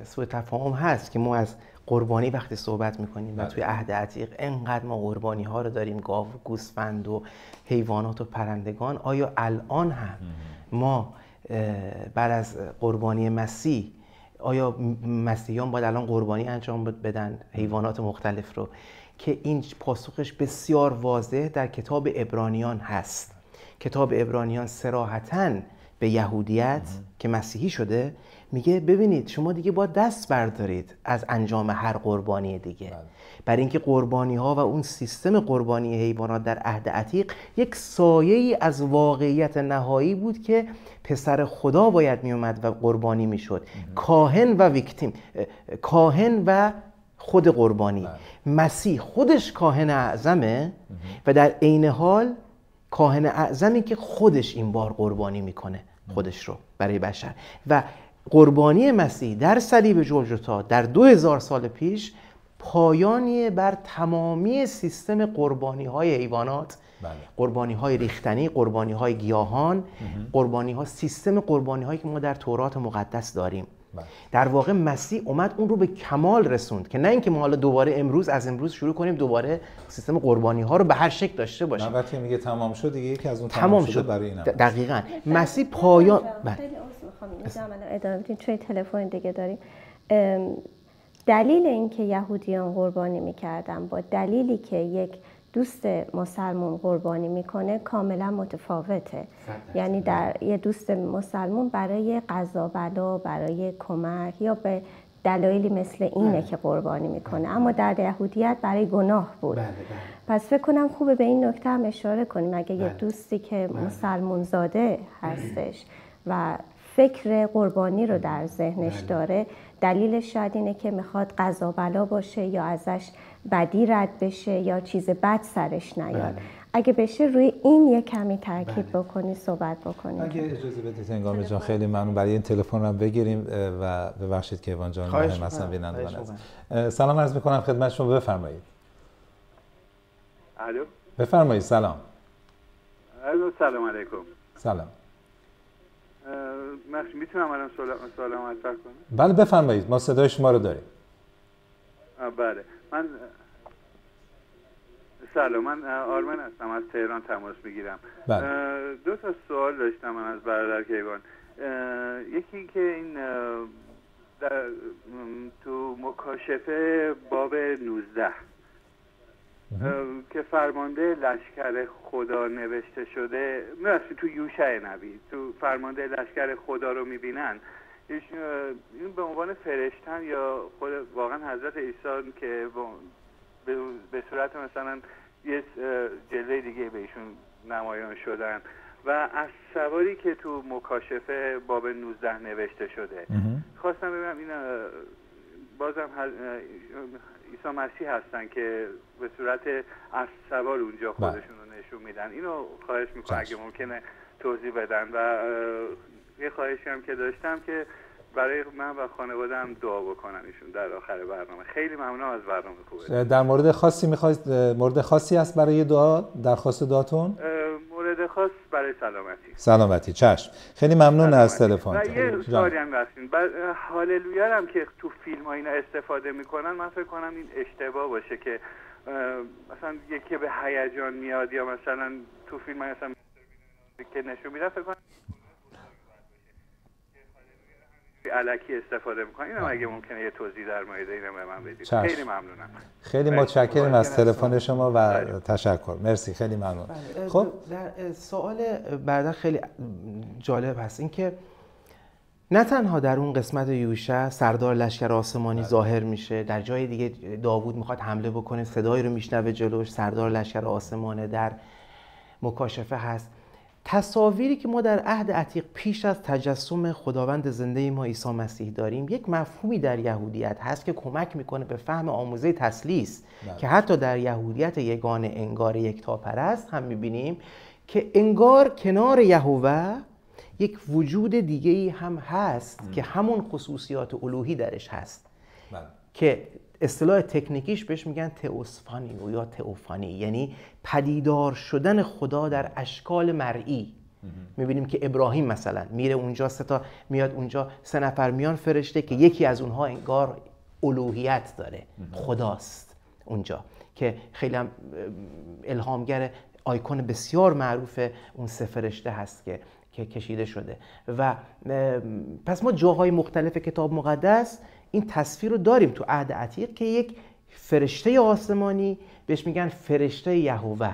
سوء تفاهم هست که ما از قربانی وقتی صحبت می‌کنیم و بله. توی عهد عتیق انقدر ما قربانی ها رو داریم گاو گوسفند و حیوانات و پرندگان آیا الان هم ما بعد از قربانی مسیح آیا مسیحیان باید الان قربانی انجام بدن؟ حیوانات مختلف رو. که این پاسخش بسیار واضح در کتاب ابرانیان هست. کتاب ابرانیان سراحتا به یهودیت که مسیحی شده میگه ببینید شما دیگه با دست بردارید از انجام هر قربانی دیگه. بله. برای اینکه قربانی ها و اون سیستم قربانی حیوانات در عهد عتیق یک سایه ای از واقعیت نهایی بود که پسر خدا باید میومد و قربانی می‌شد. کاهن و ویکتیم کاهن و خود قربانی. بله. مسیح خودش کاهن اعظمه و در عین حال کاهن اعظمی که خودش این بار قربانی می‌کنه خودش رو برای بشر. و قربانی مسیح در صلیب جلجتا در دو هزار سال پیش پایانی بر تمامی سیستم قربانی های حیوانات بله. قربانی های ریختنی قربانی های گیاهان قربانی ها سیستم قربانی هایی که ما در تورات مقدس داریم. بله. در واقع مسیح اومد اون رو به کمال رسوند که نه اینکه ما حالا دوباره امروز از امروز شروع کنیم دوباره سیستم قربانی ها رو به هر شکل داشته باشیم. وقتی میگه تمام شد دیگه یکی از اون تمام, شد. برای این دقیقاً. مسیح پایان بله. ادامه بدین توی تلفن دیگه داریم. دلیل اینکه یهودیان قربانی می‌کردن با دلیلی که یک دوست مسلمون قربانی می‌کنه کاملا متفاوته. یعنی در یه دوست مسلمون برای قضا بلا برای کمک یا به دلایلی مثل اینه بله. که قربانی می‌کنه. بله. اما در یهودیت برای گناه بود. بله، پس فکر کنم خوبه به این نکته هم اشاره کنیم. اگه یه دوستی که مسلمون زاده هستش [CLEARS THROAT] و فکر قربانی رو در ذهنش داره. دلیلش شاید اینه که می‌خواد قضا بلا باشه یا ازش بدی رد بشه یا چیز بد سرش نیاد. بله. اگه بشه روی این یه کمی تاکید بله. بکنی صحبت بکنی. اگه اجازه بدید انگام جان خیلی ممنون. برای این تلفن رو بگیریم و ببخشید که ایوان جان مهم مثلا بینندگان است سلام عرض می‌کنم خدمت شما. بفرمایید. الو؟ بفرمایید سلام. سلام علیکم. سلام. می‌تونم الان سوال مطرح کنم؟ بله بفرمایید. ما صدای شما رو داریم. بله. من سلام. من آرمن هستم. از تهران تماس می‌گیرم. بله. دو تا سوال داشتم من از برادر کیوان. یکی که این در تو مکاشفه باب 19 که فرمانده لشکر خدا نوشته شده می‌رسی تو یوشع نبی تو فرمانده لشکر خدا رو می‌بینن. این به عنوان فرشتن یا خود واقعا حضرت عیسی که به صورت مثلا یه جلوه دیگه بهشون نمایان شدن. و از سواری که تو مکاشفه باب 19 نوشته شده. خواستم ببینم این بازم عیسی مسیح هستن که به صورت از سوار اونجا بله. خودشون رو نشون میدن. اینو خواهش می‌کنم اگه ممکنه توضیح بدن. و یه خواهشی هم که داشتم که برای من و خانوادم دعا بکنن ایشون در آخر برنامه. خیلی ممنون از برنامه خوبه در مورد خاصی می‌خواید مورد خاصی است برای دعا؟ درخواست دعاتون؟ مورد خاص برای سلامتی. سلامتی. چشم. خیلی ممنون از تلفن. و یه سوالی هم هستین. هاللویا هم که تو فیلم ها اینا استفاده می‌کنن من فکر کنم این اشتباه باشه که مثلا یکی به هیجان میاد یا مثلا تو فیلم مثلا که نشون میدن فکر کنم علکی استفاده می‌کنین اینم اگه ممکنه یه توضیح در مورد اینم به من بدید. چشم. خیلی ممنونم. خیلی بله. متشکریم از بله. تلفن شما و بله. تشکر. مرسی. خیلی ممنون. بله، خب؟ در سوال برادر خیلی جالب هست. اینکه نه تنها در اون قسمت یوشع سردار لشکر آسمانی ظاهر میشه در جای دیگه داوود می‌خواد حمله بکنه صدایی رو میشنوه جلوش سردار لشکر آسمانه در مکاشفه هست. تصاویری که ما در عهد عتیق پیش از تجسم خداوند زنده ما عیسی مسیح داریم یک مفهومی در یهودیت هست که کمک می‌کنه به فهم آموزه تسلیس که حتی در یهودیت یگان انگار یک پرست هم می‌بینیم که انگار کنار یهوه یک وجود دیگه ای هم هست که همون خصوصیات الوهی درش هست بله. که اصطلاح تکنیکیش بهش میگن تئوسفانی یا تئوفانی یعنی پدیدار شدن خدا در اشکال مرئی. می‌بینیم که ابراهیم مثلا میره اونجا سه تا میاد اونجا سه نفر میان فرشته که یکی از اونها انگار الوهیت داره خداست اونجا که خیلی هم الهامگر آیکون بسیار معروف اون سه فرشته هست که که کشیده شده. و پس ما جاهای مختلف کتاب مقدس این تصویر رو داریم تو عهد عتیق که یک فرشته آسمانی بهش میگن فرشته یهوه.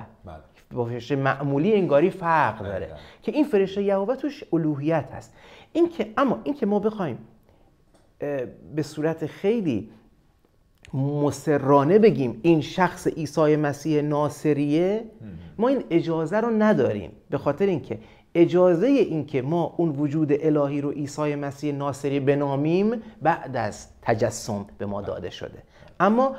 با فرشته معمولی انگاری فرق داره. که این فرشته یهوه توش الوهیت هست. این که اما این که ما بخوایم به صورت خیلی مسررانه بگیم این شخص عیسی مسیح ناصریه ما این اجازه رو نداریم. به خاطر اینکه اجازه اینکه ما اون وجود الهی رو عیسی مسیح ناصری بنامیم بعد از تجسم به ما داده شده اما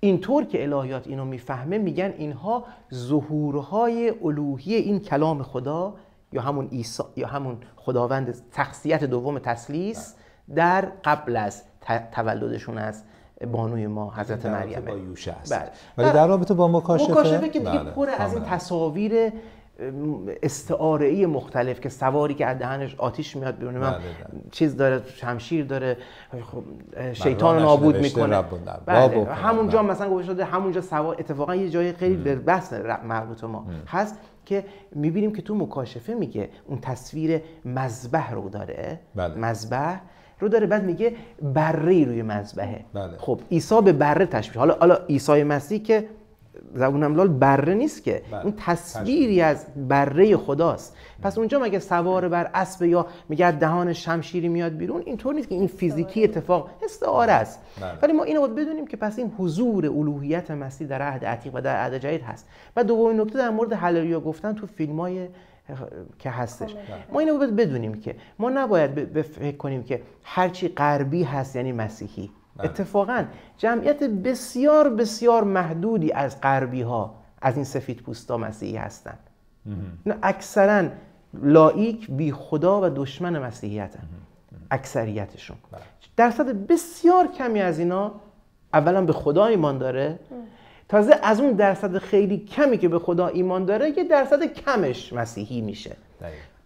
اینطور که الهیات اینو می‌فهمه میگن اینها ظهورهای الوهی این کلام خدا یا همون عیسی یا همون خداوند شخصیت دوم تسلیس در قبل از تولدشون از بانوی ما حضرت مریم با یوشع است بله. ولی در رابطه با مکاشفه مکاشفه که دیگه بله. پر از این کاملا. تصاویر استعاره ای مختلف که سواری که از دهنش آتیش میاد بیرون من بله، بله. چیز داره شمشیر داره خب شیطان رو نابود می‌کنه بله. همونجا بله. مثلا گوشه شده همونجا سوار اتفاقا یه جای خیلی به بحث مربوط ما هست که می‌بینیم که تو مکاشفه میگه اون تصویر مذبح رو داره بله. مذبح رو داره بعد میگه بره روی مذبحه بله. خب عیسی به بره تشبیه حالا حالا عیسی مسیح که زبونم لال بره نیست که. بله. اون تصویری از بره خداست. پس اونجا مگه سوار بر اسب یا میگه دهان شمشیری میاد بیرون؟ اینطور نیست که این فیزیکی اتفاق استعاره است. بله. ولی ما اینو باید بدونیم که پس این حضور الوهیت مسیح در عهد عتیق و در عهد جدید هست. و دومین نکته در مورد هللویا گفتن تو فیلم های که هستش. ما اینو باید بدونیم که ما نباید فکر کنیم که هرچی غربی هست یعنی مسیحی. بله. اتفاقا جمعیت بسیار بسیار محدودی از غربی ها از این سفید پوستا مسیحی هستند نه اکثرا لایک بی خدا و دشمن مسیحیتن. اکثریتشون. درصد بسیار کمی از اینا اولا به خدا ایمان داره. تازه از اون درصد خیلی کمی که به خدا ایمان داره یه درصد کمش مسیحی میشه.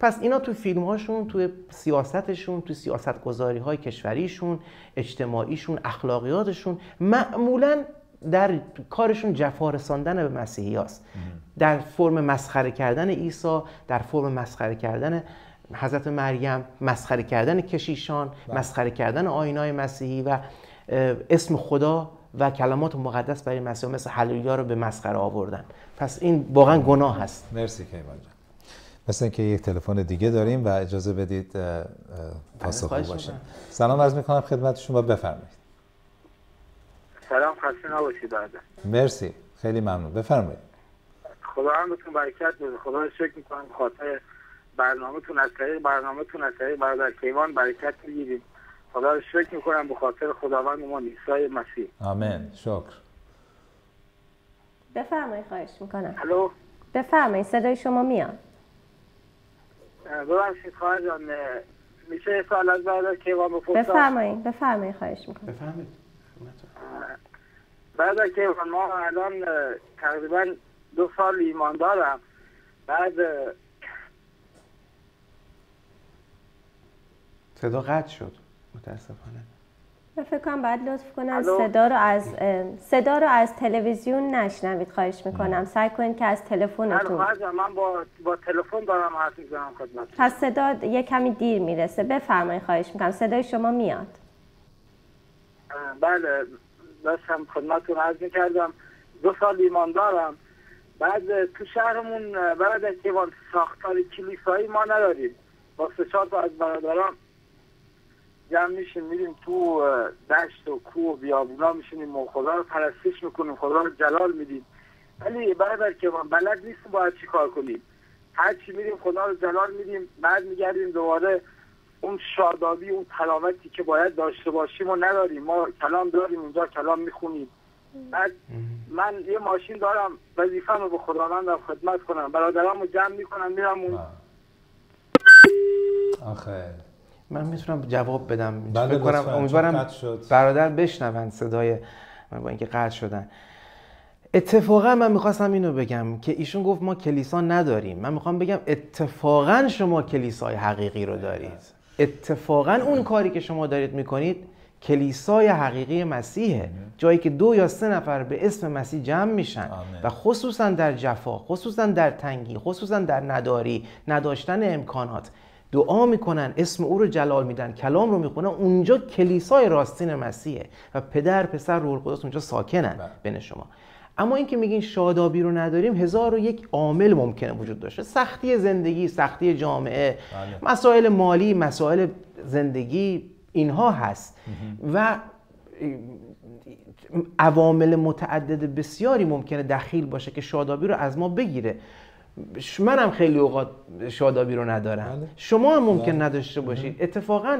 پس اینا تو فیلم هاشون تو سیاستشون تو سیاست گذاری های کشوریشون اجتماعیشون اخلاقیاتشون معمولا در کارشون جفا رساندن به مسیحی هست. در فرم مسخره کردن عیسی در فرم مسخره کردن حضرت مریم مسخره کردن کشیشان مسخره کردن آینای مسیحی و اسم خدا و کلمات مقدس برای مسیح مثل هللویا رو به مسخره آوردن. پس این واقعا گناه هست. مرسی کیوان جان. مثل اینکه یک تلفن دیگه داریم و اجازه بدید اه، پاسخگو باشیم. می‌کنم. سلام عرض می‌کنم خدمت شما بفرمایید. سلام خسته نباشید بعد. مرسی خیلی ممنون. بفرمایید. خدا هم بهتون برکت بده. خدا شکر می‌کنم خاطر برنامهتون از طریق برنامهتون از طریق برادر کیوان برکت می‌گیریم. خدا رو شکر می‌کنم به خاطر خداوند ما عیسی مسیح. آمین شکر. بفرمایید خواهش می‌کنم. الو؟ بفرمایید صدای شما میاد. ببخشید خواهر جان میشه یه سوال از برادر کیوان بپرسم بفرمایید بفرمایید خواهش می‌کنم. بفهمید برادر کیوان ما الان تقریبا دو سال ایمان دارم. بعد صدا قطع شد. متاسفانه. فکر کنم باید لطف کنم صدا رو از صدا رو از تلویزیون نشنوید خواهش می‌کنم. سعی کنید که از تلفنتون من با با تلفن دارم حرف می‌زنم خدمت پس صدا یه کمی دیر می‌رسه. بفرمایید خواهش می‌کنم. صدای شما میاد. بله. داشتم خدمتتون عرض می‌کردم. دو سال ایمان دارم بعد تو شهرمون برای که ساختار کلیسایی ما نداریم. با سه چهار از برادران جمع میشیم میریم تو دشت و کوه و بیابونا میشینیم و خدا رو پرستش می‌کنیم خدا رو جلال میدیم. ولی برادر که ما بلد نیستیم باید چی کار کنیم؟ هر چی میریم خدا رو جلال میدیم بعد میگردیم دوباره اون شادابی اون تلاوتی که باید داشته باشیم و نداریم. ما کلام داریم اونجا کلام می‌خونیم. بعد من یه ماشین دارم وظیفه رو به خداوندم خدمت کنم. برادرم رو جمع می‌کنم میرم اون آخه. من می‌تونم جواب بدم. بله کنم امیدوارم برادر بشنون صدای با اینکه قطع شدن. اتفاقا من می‌خواستم اینو بگم که ایشون گفت ما کلیسا نداریم. من می‌خوام بگم اتفاقا شما کلیسای حقیقی رو دارید. اتفاقا اون کاری که شما دارید می‌کنید کلیسای حقیقی مسیحه. جایی که دو یا سه نفر به اسم مسیح جمع میشن. و خصوصا در جفا خصوصا در تنگی خصوصا در نداری نداشتن امکانات. دعا می‌کنن اسم او رو جلال میدن کلام رو می‌خونن. اونجا کلیسای راستین مسیحه و پدر پسر روح القدس اونجا ساکنن بله. بین شما. اما اینکه میگین شادابی رو نداریم هزار و یک عامل ممکنه وجود داشته. سختی زندگی سختی جامعه بله. مسائل مالی مسائل زندگی اینها هست. و عوامل متعدد بسیاری ممکنه دخیل باشه که شادابی رو از ما بگیره. منم خیلی اوقات شادابی رو ندارم. بله. شما هم ممکن بله. نداشته باشید. اتفاقا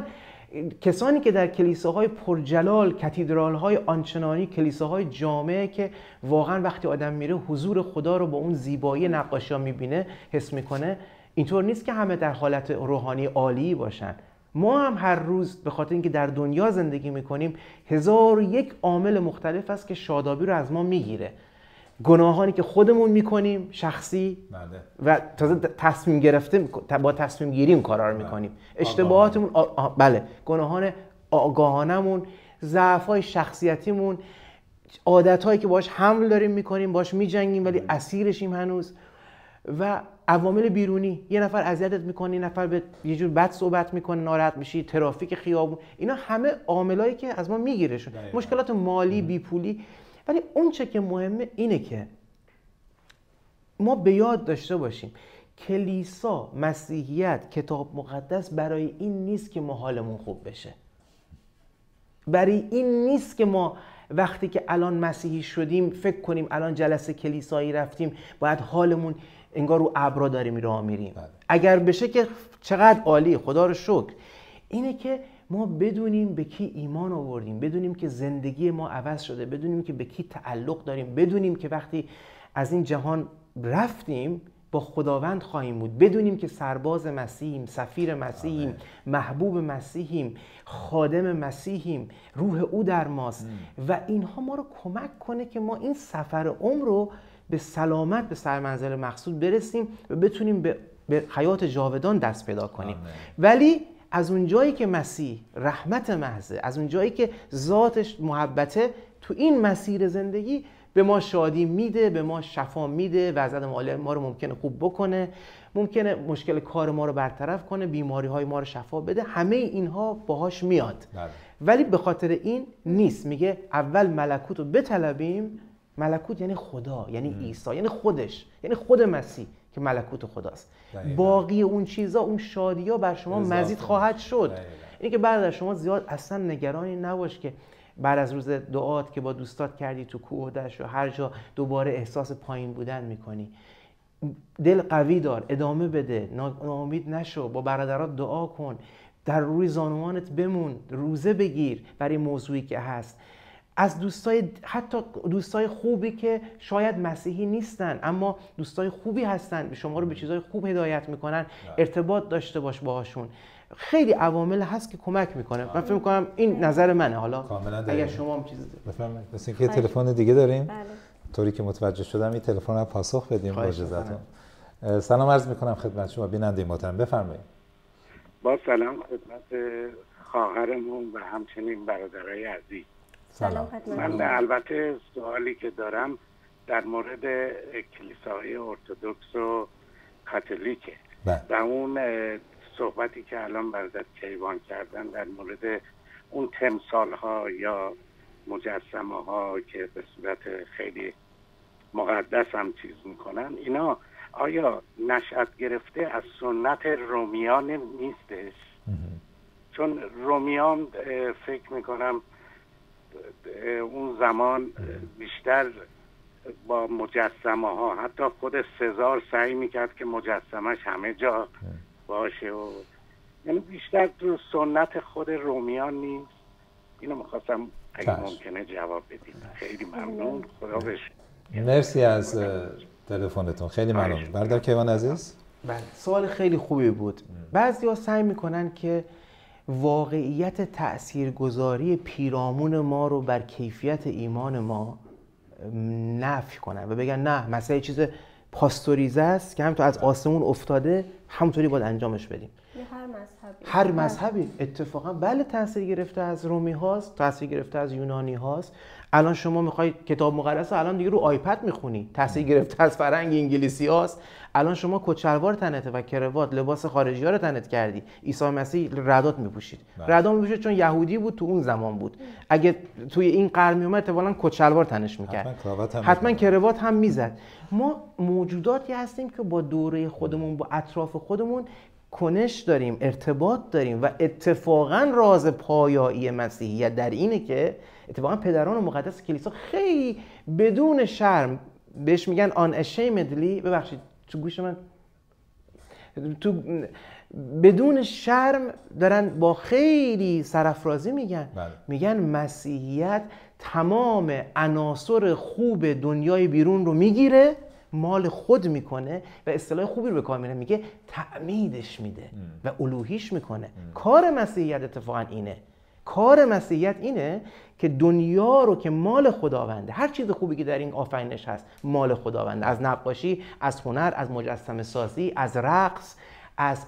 کسانی که در کلیساهای پرجلال کاتدرال های آنچنانی کلیساهای جامعه که واقعا وقتی آدم میره حضور خدا رو با اون زیبایی نقاشی ها می‌بینه حس می‌کنه اینطور نیست که همه در حالت روحانی عالی باشن. ما هم هر روز به خاطر اینکه در دنیا زندگی می‌کنیم هزار یک عامل مختلف است که شادابی رو از ما می‌گیره. گناهانی که خودمون می‌کنیم شخصی بله. و تازه تصمیم گرفته با تصمیم گیری این کارا رو بله. می‌کنیم اشتباهاتمون بله. گناهان آگاهانمون ضعف های شخصیتیمون عادت هایی که باش حمل داریم می‌کنیم باش میجنگیم ولی اسیرشیم هنوز. و عوامل بیرونی. یه نفر اذیتت می‌کنه یه نفر به یه جور بد صحبت می‌کنه ناراحت میشی ترافیک خیابون. اینا همه عاملایی که از ما می‌گیره مشکلات مالی بیپولی ولی اون چه که مهمه اینه که ما به یاد داشته باشیم کلیسا مسیحیت کتاب مقدس برای این نیست که ما حالمون خوب بشه. برای این نیست که ما وقتی که الان مسیحی شدیم فکر کنیم الان جلسه کلیسایی رفتیم باید حالمون انگار رو ابرا داریم راه میریم. بله. اگر بشه که چقدر عالی خدا رو شکر. اینه که ما بدونیم به کی ایمان آوردیم بدونیم که زندگی ما عوض شده بدونیم که به کی تعلق داریم بدونیم که وقتی از این جهان رفتیم با خداوند خواهیم بود. بدونیم که سرباز مسیحیم سفیر مسیحیم محبوب مسیحیم خادم مسیحیم روح او در ماست. و اینها ما رو کمک کنه که ما این سفر عمر رو به سلامت به سرمنزل مقصود برسیم و بتونیم به, به حیات جاودان دست پیدا کنیم. ولی از اون جایی که مسیح رحمت محضه از اون جایی که ذاتش محبته تو این مسیر زندگی به ما شادی میده به ما شفا میده وضعیت مالی ما رو ممکنه خوب بکنه ممکنه مشکل کار ما رو برطرف کنه بیماری های ما رو شفا بده همه اینها باهاش میاد. بله. ولی به خاطر این نیست. میگه اول ملکوت رو بطلبیم. ملکوت یعنی خدا یعنی عیسی یعنی خودش یعنی خود مسیح. که ملکوت خداست. باقی اون چیزا اون شادی ها بر شما مزید خواهد شد. اینه که بعد از شما زیاد اصلا نگرانی نباش که بعد از روز دعات که با دوستات کردی تو کوه و هر جا دوباره احساس پایین بودن می‌کنی. دل قوی دار ادامه بده. ناامید نشو. با برادرات دعا کن. در روی زانوانت بمون. روزه بگیر برای موضوعی که هست. از دوستای حتی دوستای خوبی که شاید مسیحی نیستن اما دوستای خوبی هستن. به شما رو به چیزای خوب هدایت می‌کنن. ارتباط داشته باش باهاشون. خیلی عوامل هست که کمک می‌کنه. من فکر می‌کنم این نظر منه. حالا اگر شما هم چیزی بفرمایید. مثل اینکه تلفن دیگه داریم. بله. طوری که متوجه شدم این تلفن رو پاسخ بدیم با اجازهتون. سلام عرض می‌کنم خدمت شما. بیننده محترم بفرمایید. با سلام خدمت خواهرمون و همچنین برادرای عزیز. سلام من البته سوالی که دارم در مورد کلیساهای ارتودکس و کاتولیکه. بله. و اون صحبتی که الان برادر کیوان کردن در مورد اون تمثال ها یا مجسمه ها که به صورت خیلی مقدس هم چیز می‌کنن اینا آیا نشأت گرفته از سنت رومیان نیستش؟ چون رومیان فکر می‌کنم اون زمان بیشتر با مجسمه ها حتی خود سزار سعی می‌کرد که مجسمش همه جا باشه و یعنی بیشتر تو سنت خود رومیان نیست. اینو می‌خواستم اگه ممکنه جواب بدیم خیلی ممنون. خدا بش مرسی از تلفنتون. خیلی ممنون. بردار کیوان عزیز. بله. سوال خیلی خوبی بود. بعضی ها سعی می‌کنن که واقعیت تاثیرگذاری پیرامون ما رو بر کیفیت ایمان ما نفی کنن و بگن نه مثلا چیز پاستوریزه است که همینطور از آسمون افتاده همونطوری باید انجامش بدیم. هر مذهبی. هر مذهبی اتفاقا. بله تاثیر گرفته از رومی هاست تاثیر گرفته از یونانی هاست الان شما می‌خوای کتاب مقدس الان دیگه رو آیپد می‌خونی. تاثیر گرفته از فرنگ انگلیسی هاست. الان شما کچلوار تنته و کروات لباس خارجی ها رو تنت کردی. عیسی مسیح ردات میپوشید. ردا میپوشید چون یهودی بود تو اون زمان بود. اگه توی این قرن میومد احتمالاً کچلوار تنش می‌کرد. حتما کروات هم می‌زد. ما موجوداتی هستیم که با دوره خودمون با اطراف خودمون کنش داریم ارتباط داریم و اتفاقا راز پایایی مسیحیت در اینه که اتفاقا پدران مقدس کلیسا خیلی بدون شرم بهش میگن آن اشیمدلی ببخشید تو گوش من. تو بدون شرم دارن با خیلی سرافرازی میگن. بله. میگن مسیحیت تمام عناصر خوب دنیای بیرون رو می‌گیره مال خود می‌کنه و اصطلاح خوبی رو به کار میره میگه تعمیدش میده و الوهیش می‌کنه. کار مسیحیت اتفاقا اینه. کار مسیحیت اینه که دنیا رو که مال خداونده هر چیز خوبی که در این آفرینش هست مال خداونده. از نقاشی از هنر از مجسمه سازی از رقص از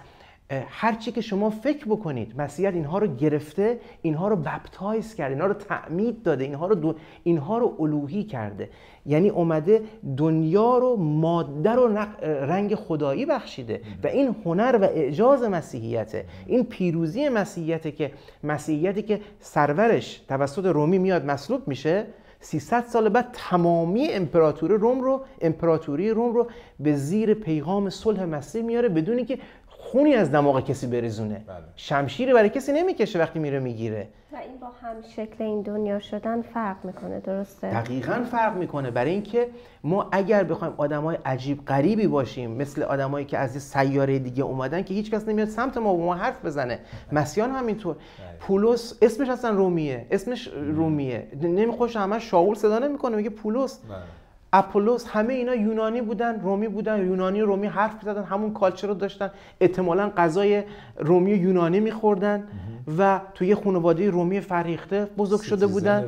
هر چی که شما فکر بکنید. مسیحیت اینها رو گرفته اینها رو بپتایز کرده اینها رو تعمید داده اینها رو دو... اینها رو الوهی کرده. یعنی اومده دنیا رو ماده رو رنگ خدایی بخشیده و این هنر و اعجاز مسیحیته. این پیروزی مسیحیته که مسیحیتی که سرورش توسط رومی میاد مصلوب میشه 300 سال بعد تمامی امپراتوری روم رو امپراتوری روم رو به زیر پیغام صلح مسیح میاره بدونی که خونی از دماغ کسی بریزونه. بله. شمشیری برای کسی نمی‌کشه وقتی میره می‌گیره. و این با هم شکل این دنیا شدن فرق می‌کنه درسته؟ دقیقا فرق می‌کنه. برای اینکه ما اگر بخوایم آدمای عجیب غریبی باشیم مثل آدمایی که از سیاره دیگه اومدن که هیچ کس نمیاد سمت ما با ما حرف بزنه. مسیحیان همینطور. پولس اسمش اصلا رومیه. اسمش رومیه. نمیخوش همه شاول صدا نمی‌کنه میگه پولس. اپولوس همه اینا یونانی بودن رومی بودن یونانی و رومی حرف می‌زدن همون کالچر رو داشتن. احتمالا غذای رومی و یونانی میخوردن و توی خانواده رومی فریخته بزرگ شده بودن.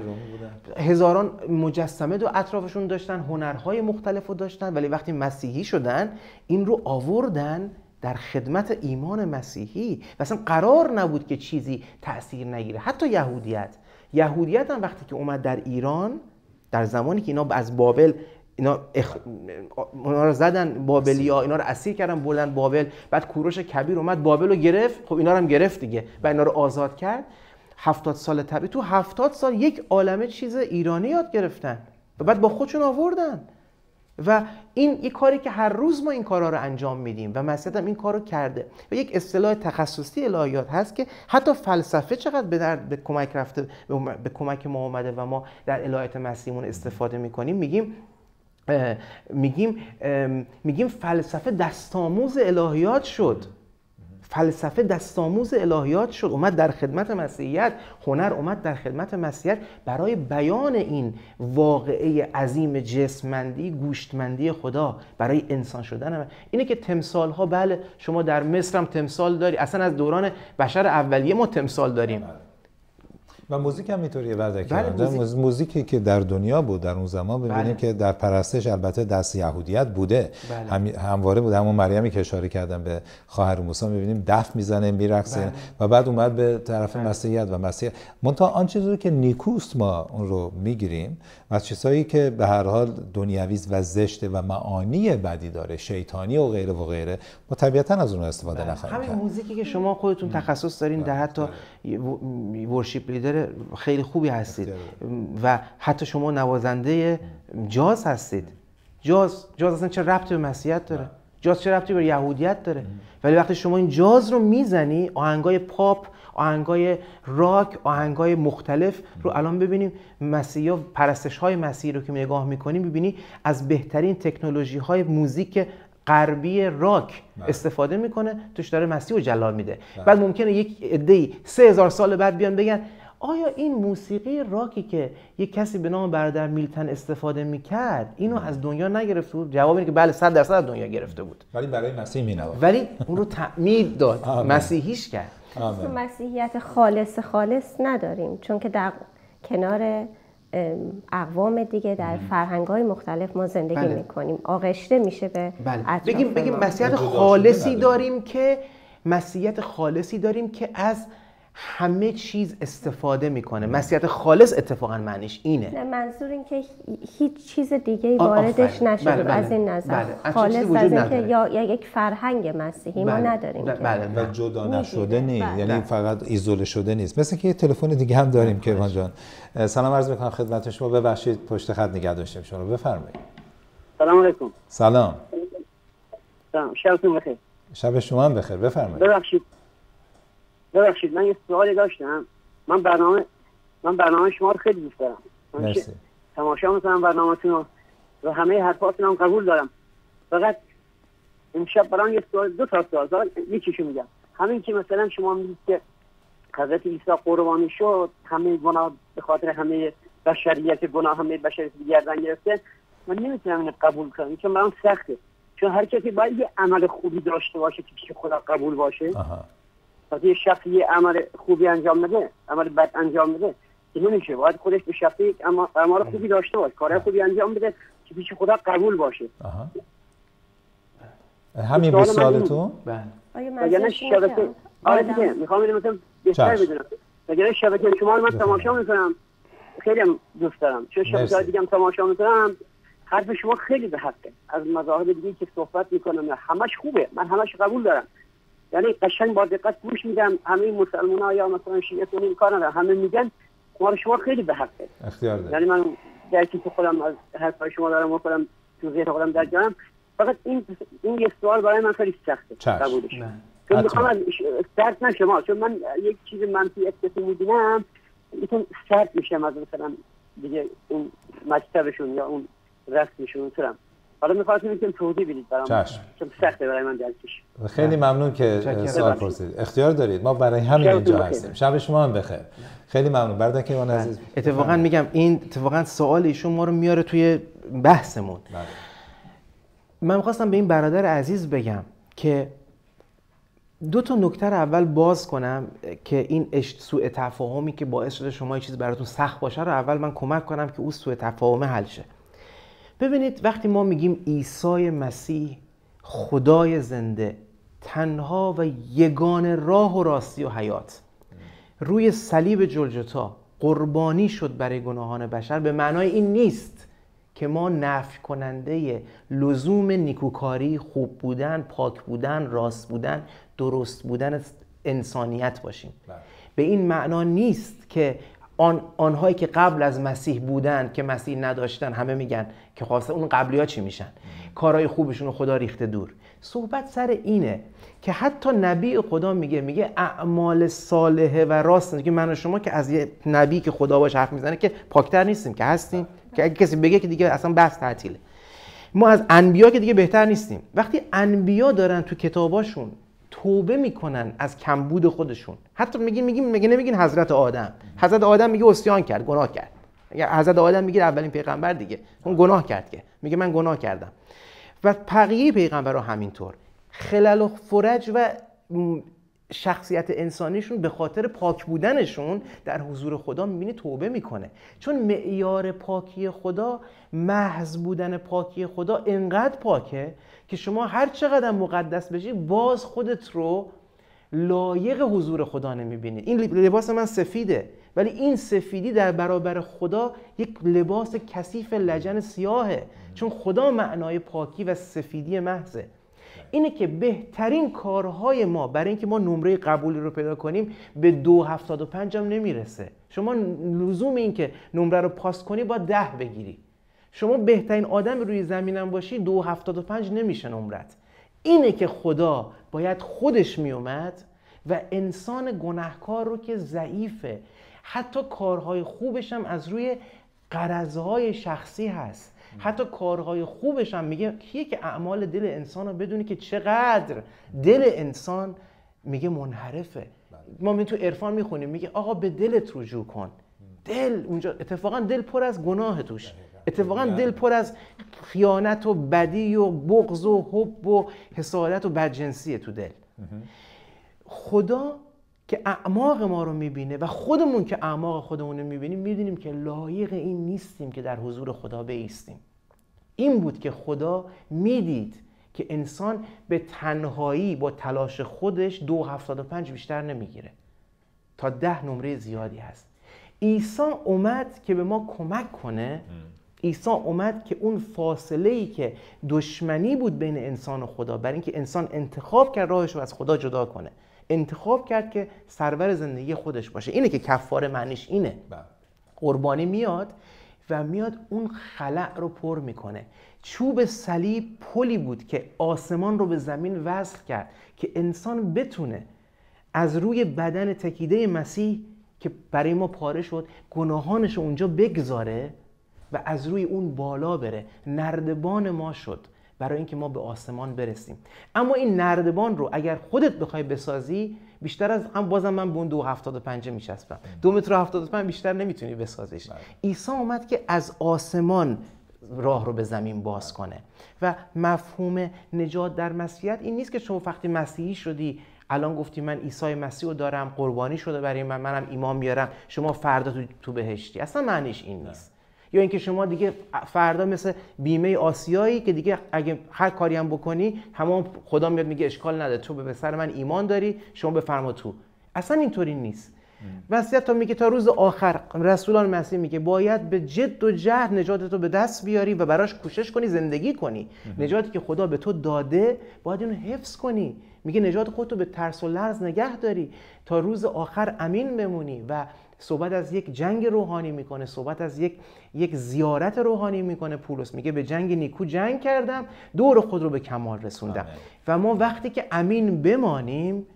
هزاران مجسمه دو اطرافشون داشتن هنرهای مختلف رو داشتن ولی وقتی مسیحی شدن این رو آوردن در خدمت ایمان مسیحی. و اصلا قرار نبود که چیزی تأثیر نگیره. حتی یهودیت. یهودیت هم وقتی که اومد در ایران در زمانی که اینا از بابل اینا, اخ... اینا رو زدن بابلی ها اینا رو اسیر کردن بردن بابل. بعد کوروش کبیر اومد بابل رو گرفت. خب اینا رو هم گرفت دیگه و اینا رو آزاد کرد. هفتاد سال تبعید تو هفتاد سال یک عالمه چیز ایرانی یاد گرفتن و بعد با خودشون آوردن. و این یک کاری که هر روز ما این کارا رو انجام میدیم و مسیحیت هم این کارو کرده. و یک اصطلاح تخصصی الهیات هست که حتی فلسفه چقدر به, در به کمک رفته به کمک ما اومده و ما در الهیات مسیحمون استفاده می‌کنیم. میگیم میگیم میگیم فلسفه دستاموز الهیات شد. فلسفه دستاموز الهیات شد. اومد در خدمت مسیحیت. هنر اومد در خدمت مسیحیت. برای بیان این واقعه عظیم جسمندی گوشتمندی خدا برای انسان شدن اینه که تمثال ها بله شما در مصر هم تمثال داری. اصلا از دوران بشر اولیه ما تمثال داریم. و موزیک هم اینطوریه بعد بله موزیک... موزیکی که در دنیا بود در اون زمان ببینیم بله. که در پرستش البته دست یهودیت بوده بله. هم... همواره بود همون مریمی که اشاره کردم به خواهر موسی می‌بینیم دف می‌زنه میرقصه بله. و بعد اومد به طرف بله. مسیحیت و مسیح منتها آن چیزی که نیکوست ما اون رو می‌گیریم و چیزهایی که به هر حال دنیوی و زشته و معانی بدی داره شیطانی و غیره و غیره ما طبیعتا از اون استفاده بله. نخواهیم همین موزیکی که شما خودتون تخصص دارین در حتی ورشیپ لیدر خیلی خوبی هستید. و حتی شما نوازنده جاز هستید. جاز جاز اصلا چه ربطی به مسیحیت داره؟ جاز چه ربطی به یهودیت داره؟ ولی وقتی شما این جاز رو می‌زنی آهنگای پاپ آهنگای راک آهنگای مختلف رو الان ببینیم مسیحی پرستش های مسیحی رو که نگاه می‌کنیم ببینی از بهترین تکنولوژی های موزیک غربی راک بله. استفاده می‌کنه توش داره مسیح رو جلال میده. بله. بعد ممکنه یک عده‌ای سه هزار سال بعد بیان بگن آیا این موسیقی راکی که یک کسی به نام برادر میلتن استفاده می‌کرد اینو از دنیا نگرفته بود؟ جواب اینه که بله صد درصد از دنیا گرفته بود. ولی برای مسیح مینواد ولی اون رو تعمیر داد مسیحیش کرد. مسیحیت خالص خالص نداریم چون که در کنار اقوام دیگه در فرهنگ های مختلف ما زندگی بله. می‌کنیم آغشته میشه به بله. بگیم بگیم مسیحیت خالصی داریم که مسیحیت خالصی داریم که از همه چیز استفاده می‌کنه. مسیحیت خالص اتفاقا معنیش اینه. نه منظور این که هیچ چیز دیگه واردش نشده. بله، بله، از این نظر بله. خالص از اینکه یا, یا یک فرهنگ مسیحی ما بله، نداریم بله. و جدا نشده نیست یعنی فقط ایزوله شده نیست. مثل که یه تلفن دیگه هم داریم که جان. سلام عرض می‌کنم خدمت شما. ببخشید پشت خط نگه داشتیم شما بفرمایید. سلام علیکم. سلام. سلام. شبتون بخیر. شب شما هم بخیر. بفرمایید. ببخشید. ببخشید من یه سوالی داشتم. من برنامه من برنامه شما رو خیلی دوست دارم. مرسی. تماشا می‌کنم برنامه‌تون رو. و همه حرفاتون هم قبول دارم. فقط امشب برام یه سوال دو تا سوال. دارم یکیشو میگم. همین که مثلا شما میگید که حضرت عیسی قربانی شد همه گناه به خاطر همه بشریت گناه همه بشریت گردن گرفته. من نمی‌تونم اینو قبول کنم. چون برام سخته. چون هر کسی باید یه عمل خوبی داشته باشه که پیش خدا قبول باشه. وقتی یه شخص یه عمل خوبی انجام بده عمل بد انجام بده که نمیشه. باید خودش به شخص یک عمل خوبی داشته باشه کار خوبی انجام بده که پیش خدا قبول باشه. همین به سوالتون؟ بله. شبکه آره دیگه می‌خوام اینو مثلا بهتر بدونم. اگر شبکه شما من تماشا می‌کنم. خیلی هم دوست دارم. چون شبکه دیگه هم تماشا می‌کنم. حرف شما خیلی به حقه. از مذاهب دیگه که صحبت می‌کنم همش خوبه. من همش قبول دارم. یعنی قشنگ با دقت گوش میدم. همه مسلمان ها یا مثلا شیعه این کار ندارن. همه میگن کار شما خیلی به حقه. اختیار داره یعنی من در که خودم از حرفای شما دارم و خودم تو ذهن خودم در جانم فقط این این یه سوال برای من خیلی سخته. قبولش. چون می‌خوام از سرد نشم چون من یک چیز منفی اکتسی می‌بینم میتون سرد میشم از مثلا دیگه اون مکتبشون یا اون رسمشون مثلا حالا می‌خواستم که توضیح بدید برام. چشم. چون سخته برای من درکش خیلی ممنون که سوال پرسید اختیار دارید. ما برای همین اینجا هستیم. شب شما هم بخیر. خیلی ممنون. برده که من عزیز. اتفاقا میگم این اتفاقا سوال ایشون ما رو میاره توی بحثمون. بله. من می‌خواستم به این برادر عزیز بگم که دو تا نکته اول باز کنم که این سوء تفاهمی که باعث شده شما یه چیز براتون سخت باشه رو اول من کمک کنم که اون سوء تفاهم حل شه. ببینید وقتی ما میگیم عیسی مسیح خدای زنده تنها و یگان راه و راستی و حیات. روی صلیب جلجتا قربانی شد برای گناهان بشر. به معنای این نیست که ما نفی کننده لزوم نیکوکاری خوب بودن پاک بودن راست بودن درست بودن انسانیت باشیم. بله. به این معنا نیست که آن آنهایی که قبل از مسیح بودن که مسیح نداشتن همه میگن که خواسته اون قبلی ها چی میشن؟ کارهای خوبشون رو خدا ریخته دور. صحبت سر اینه که حتی نبی خدا میگه میگه اعمال صالحه و راست که من و شما که از یه نبی که خدا باش حرف می‌زنه که پاکتر نیستیم که هستیم که اگه کسی بگه که دیگه اصلا بس تعطیله. ما از انبیا که دیگه بهتر نیستیم. وقتی انبیا دارن تو کتاباشون توبه می‌کنن از کمبود خودشون. حتی میگین میگین میگه نمیگین حضرت آدم. حضرت آدم میگه اسیان کرد گناه کرد. حضرت آدم میگه اولین پیغمبر دیگه. اون گناه کرد که. میگه من گناه کردم. و بقیه پیغمبرها همینطور. خلل و فرج و شخصیت انسانیشون به خاطر پاک بودنشون در حضور خدا می‌بینی توبه می‌کنه. چون معیار پاکی خدا محض بودن پاکی خدا انقدر پاکه که شما هر چقدر مقدس بشی باز خودت رو لایق حضور خدا نمی‌بینی. این لباس من سفیده ولی این سفیدی در برابر خدا یک لباس کثیف لجن سیاهه. چون خدا معنای پاکی و سفیدی محضه. اینه که بهترین کارهای ما برای اینکه ما نمره قبولی رو پیدا کنیم به دو هفتاد و پنج هم نمی‌رسه. شما لزوم این که نمره رو پاس کنی با ده بگیری. شما بهترین آدم روی زمینم باشی دو هفتاد و پنج نمیشه نمرت. اینه که خدا باید خودش میومد و انسان گناهکار رو که ضعیفه. حتی کارهای خوبش هم از روی قرضهای شخصی هست. حتی کارهای خوبش هم میگه کیه که اعمال دل انسان رو بدونی که چقدر دل انسان میگه منحرفه. ما می تو عرفان می‌خونیم میگه آقا به دلت رجوع کن. دل اونجا اتفاقا دل پر از گناه توش. اتفاقا دل پر از خیانت و بدی و بغض و حب و حسادت و بدجنسیه تو دل. خدا که اعماق ما رو می‌بینه و خودمون که اعماق خودمون رو می‌بینیم می‌دونیم که لایق این نیستیم که در حضور خدا بیستیم. این بود که خدا می‌دید که انسان به تنهایی با تلاش خودش دو هفتاد و پنج بیشتر نمی‌گیره. تا ده نمره زیادی هست. عیسی اومد که به ما کمک کنه. عیسی اومد که اون فاصله ای که دشمنی بود بین انسان و خدا برای اینکه انسان انتخاب کرد راهش رو از خدا جدا کنه. انتخاب کرد که سرور زندگی خودش باشه. اینه که کفاره معنیش اینه. بله. قربانی میاد و میاد اون خلع رو پر می‌کنه. چوب صلیب پلی بود که آسمان رو به زمین وصل کرد که انسان بتونه از روی بدن تکیده مسیح که برای ما پاره شد گناهانش رو اونجا بگذاره و از روی اون بالا بره. نردبان ما شد برای اینکه ما به آسمان برسیم. اما این نردبان رو اگر خودت بخوای بسازی بیشتر از هم بازم من به اون دو هفتاد و پنجه میشستم دو متر و هفتاد و پنج بیشتر نمی‌تونی بسازیش. بله. عیسی اومد که از آسمان راه رو به زمین باز کنه. و مفهوم نجات در مسیحیت این نیست که شما وقتی مسیحی شدی الان گفتی من عیسی مسیح رو دارم قربانی شده برای من منم ایمان بیارم شما فردا تو, تو بهشتی. اصلا معنیش این نیست. یا اینکه شما دیگه فردا مثل بیمه آسیایی که دیگه اگه هر کاری هم بکنی همون خدا میاد میگه اشکال نداره. تو به سر من ایمان داری شما بفرما تو. اصلا اینطوری نیست. وصیت تا میگه تا روز آخر رسولان مسیح میگه باید به جد و جهد نجات تو به دست بیاری و براش کوشش کنی زندگی کنی. نجاتی که خدا به تو داده باید اینو حفظ کنی. میگه نجات خودتو به ترس و لرز نگه داری. تا روز آخر امین بمونی و صحبت از یک جنگ روحانی می‌کنه صحبت از یک یک زیارت روحانی می‌کنه پولس میگه به جنگ نیکو جنگ کردم دور خود رو به کمال رسوندم. و ما وقتی که امین بمانیم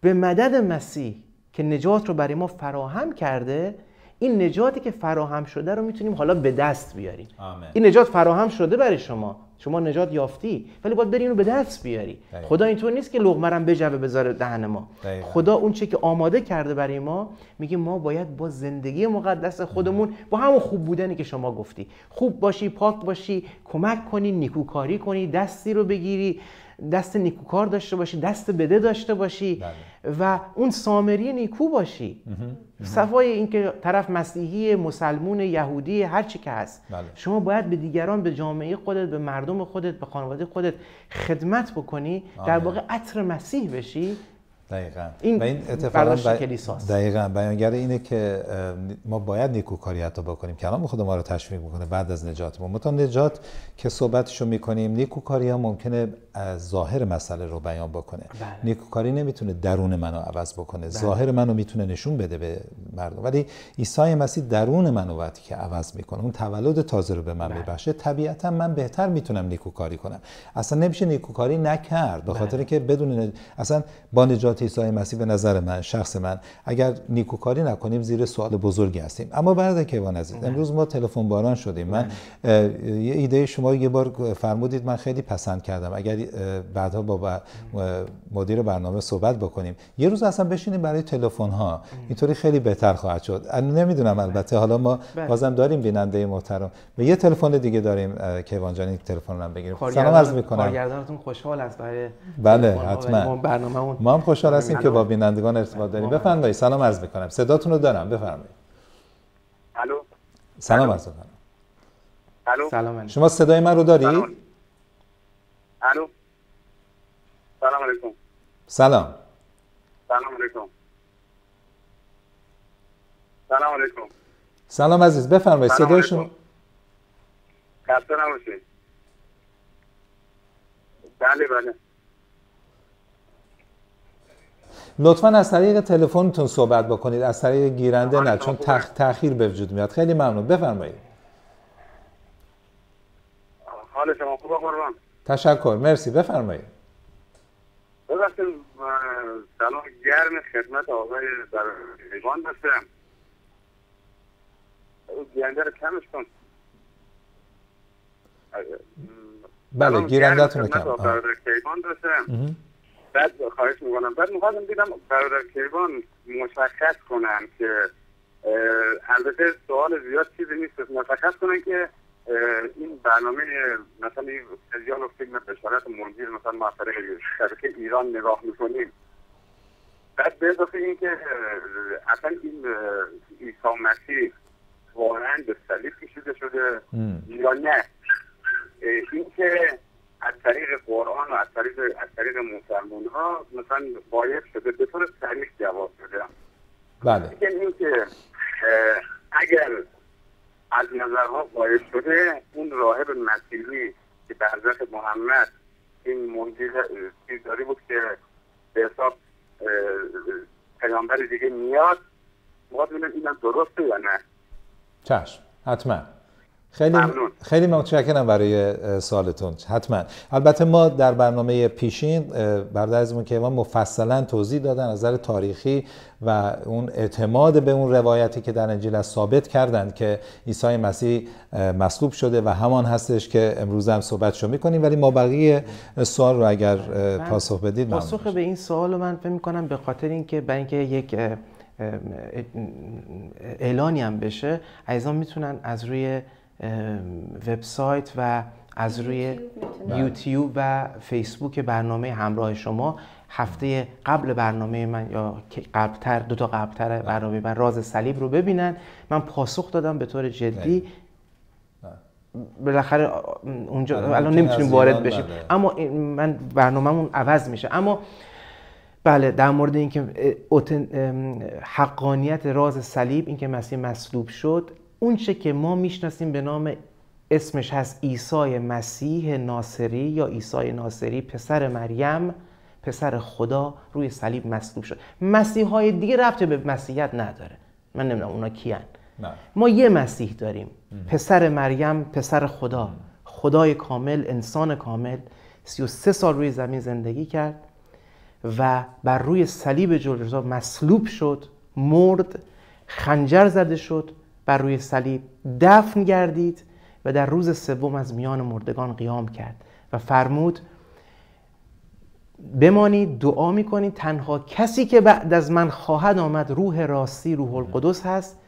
به مدد مسیح که نجات رو برای ما فراهم کرده این نجاتی که فراهم شده رو می‌تونیم حالا به دست بیاریم. این نجات فراهم شده برای شما. شما نجات یافتی ولی باید بری اینو به دست بیاری. خدا اینطور نیست که لغمرم بجوه بذاره دهن ما. خدا اون چه که آماده کرده برای ما میگه ما باید با زندگی مقدس خودمون با همون خوب بودنی که شما گفتی. خوب باشی پاک باشی کمک کنی نیکوکاری کنی دستی رو بگیری دست نیکوکار داشته باشی دست بده داشته باشی. بله. و اون سامری نیکو باشی. صفای اینکه طرف مسیحی مسلمون یهودی هر چی که هست. بله. شما باید به دیگران به جامعه خودت به مردم خودت به خانواده خودت خدمت بکنی در واقع عطر مسیح بشی. دقیقا. این, و این اتفاقا دقیقا. بیانگر اینه که ما باید نیکوکاری حتی بکنیم. کلام خود ما رو تشویق می‌کنه بعد از نجات ما. متون نجات که صحبتشو می‌کنیم نیکوکاری ها ممکنه از ظاهر مسئله رو بیان بکنه. بله. نیکوکاری نمی‌تونه درون منو عوض بکنه. بله. ظاهر منو می‌تونه نشون بده به مردم. ولی عیسی مسیح درون منو وقتی که عوض می‌کنه اون تولد تازه رو به من بله. میبخشه طبیعتا من بهتر می‌تونم نیکوکاری کنم. اصلا نمیشه نیکوکاری نکرد به خاطر بله. که بدون اصلا با نجات نجات عیسی مسیح به نظر من شخص من اگر نیکوکاری نکنیم زیر سوال بزرگی هستیم. اما برادر کیوان عزیز امروز ما تلفن باران شدیم. من یه ایده شما یه بار فرمودید من خیلی پسند کردم. اگر بعدها با مدیر برنامه صحبت بکنیم. یه روز اصلا بشینیم برای تلفن ها اینطوری خیلی بهتر خواهد شد. نمی‌دونم البته. حالا ما بله. بازم داریم بیننده محترم. به یه تلفن دیگه داریم کیوان جان این تلفن رو بگیریم. سلام عرض می‌کنم. کارگردانتون خوشحال است برای بله حتما. برنامه ما هم خوشحال خوشحال هستیم که با بینندگان ارتباط داریم. بفرمایید. سلام عرض می‌کنم. صداتون رو دارم. بفرمایید. الو؟ سلام عرض می‌کنم. الو؟ سلام شما صدای من رو دارید الو؟ سلام علیکم. سلام. سلام علیکم. سلام علیکم. سلام عزیز. بفرمایید. صدای. شما خسته نباشید. بله بله. لطفا از طریق تلفنتون صحبت بکنید از طریق گیرنده حال نه چون خوبه؟ تخ... تاخیر به وجود میاد. خیلی ممنون. بفرمایید. حال شما خوبه قربان. تشکر. مرسی. بفرمایید. ببخشید سلام گرم خدمت آقای در ایوان اون گیرنده رو کمش کن. بله گیرندهتون رو کم. بعد خواهش می‌کنم. بعد می‌خواستم دیدم برادر کیوان مشخص کنن که البته سوال زیاد چیزی نیست. مشخص کنن که این برنامه مثلا این سریال و فیلم بشارت منجیر مثلا طریق شبکه ایران نگاه می‌کنیم. بعد به اضافه این که اصلا این اه، عیسی مسیح واقعا به صلیب کشیده شده. یا نه. این که از طریق قرآن و از طریق از طریق مسلمان ها مثلا باید شده به طور صریح جواب بده. بله. این که اگر از نظرها باید شده اون راهب مسیحی که به حضرت محمد این منجیز چیزداری بود که به حساب پیامبر دیگه میاد باید ببینیم اینم درسته یا نه. چشم. حتما. خیلی ممنون. خیلی متشکرم برای سوالتون. حتما. البته ما در برنامه پیشین برادر عزیزمون که ما مفصلا توضیح دادن از نظر تاریخی و اون اعتماد به اون روایتی که در انجیل است ثابت کردند که عیسی مسیح مصلوب شده و همان هستش که امروز هم صحبتشو می‌کنیم. ولی ما بقیه سوال رو اگر پاسخ بدید پاسخ به این سوال رو من فکر می‌کنم به خاطر اینکه برای اینکه یک اعلانی هم بشه عزیزان می‌تونن از روی وبسایت و از روی یوتیوب و فیسبوک برنامه همراه شما. هفته قبل برنامه من یا قبلتر دو تا قبلتر برنامه من راز صلیب رو ببینن. من پاسخ دادم به طور جدی. بالاخره اونجا بله، الان نمی‌تونیم وارد بشیم. بله. اما من برنامهمون عوض میشه. اما بله در مورد اینکه حقانیت راز صلیب اینکه مسیح مصلوب شد اون چه که ما می‌شناسیم به نام اسمش هست عیسی مسیح ناصری یا عیسی ناصری پسر مریم پسر خدا روی صلیب مصلوب شد. مسیح های دیگه ربطی به مسیحیت نداره. من نمی‌دونم اونا کیان. نه. ما یه مسیح داریم. پسر مریم پسر خدا. خدای کامل انسان کامل. 33 سال روی زمین زندگی کرد و بر روی صلیب جلگرزا مصلوب شد مرد خنجر زده شد. بر روی صلیب دفن گردید و در روز سوم از میان مردگان قیام کرد و فرمود بمانید دعا می‌کنید تنها کسی که بعد از من خواهد آمد روح راستی روح القدس هست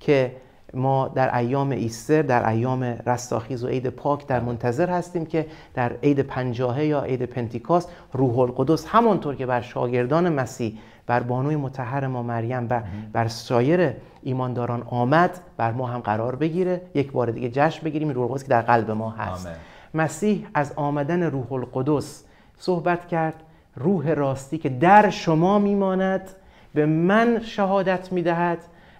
که ما در ایام ایستر در ایام رستاخیز و عید پاک در منتظر هستیم که در عید پنجاهه یا عید پنتیکاست روح القدس همانطور که بر شاگردان مسیح بر بانوی متحر ما مریم و بر سایر ایمانداران آمد بر ما هم قرار بگیره یک بار دیگه جشن بگیریم این روح القدس که در قلب ما هست آمین. مسیح از آمدن روح القدس صحبت کرد روح راستی که در شما میماند به من شهادت می‌دهد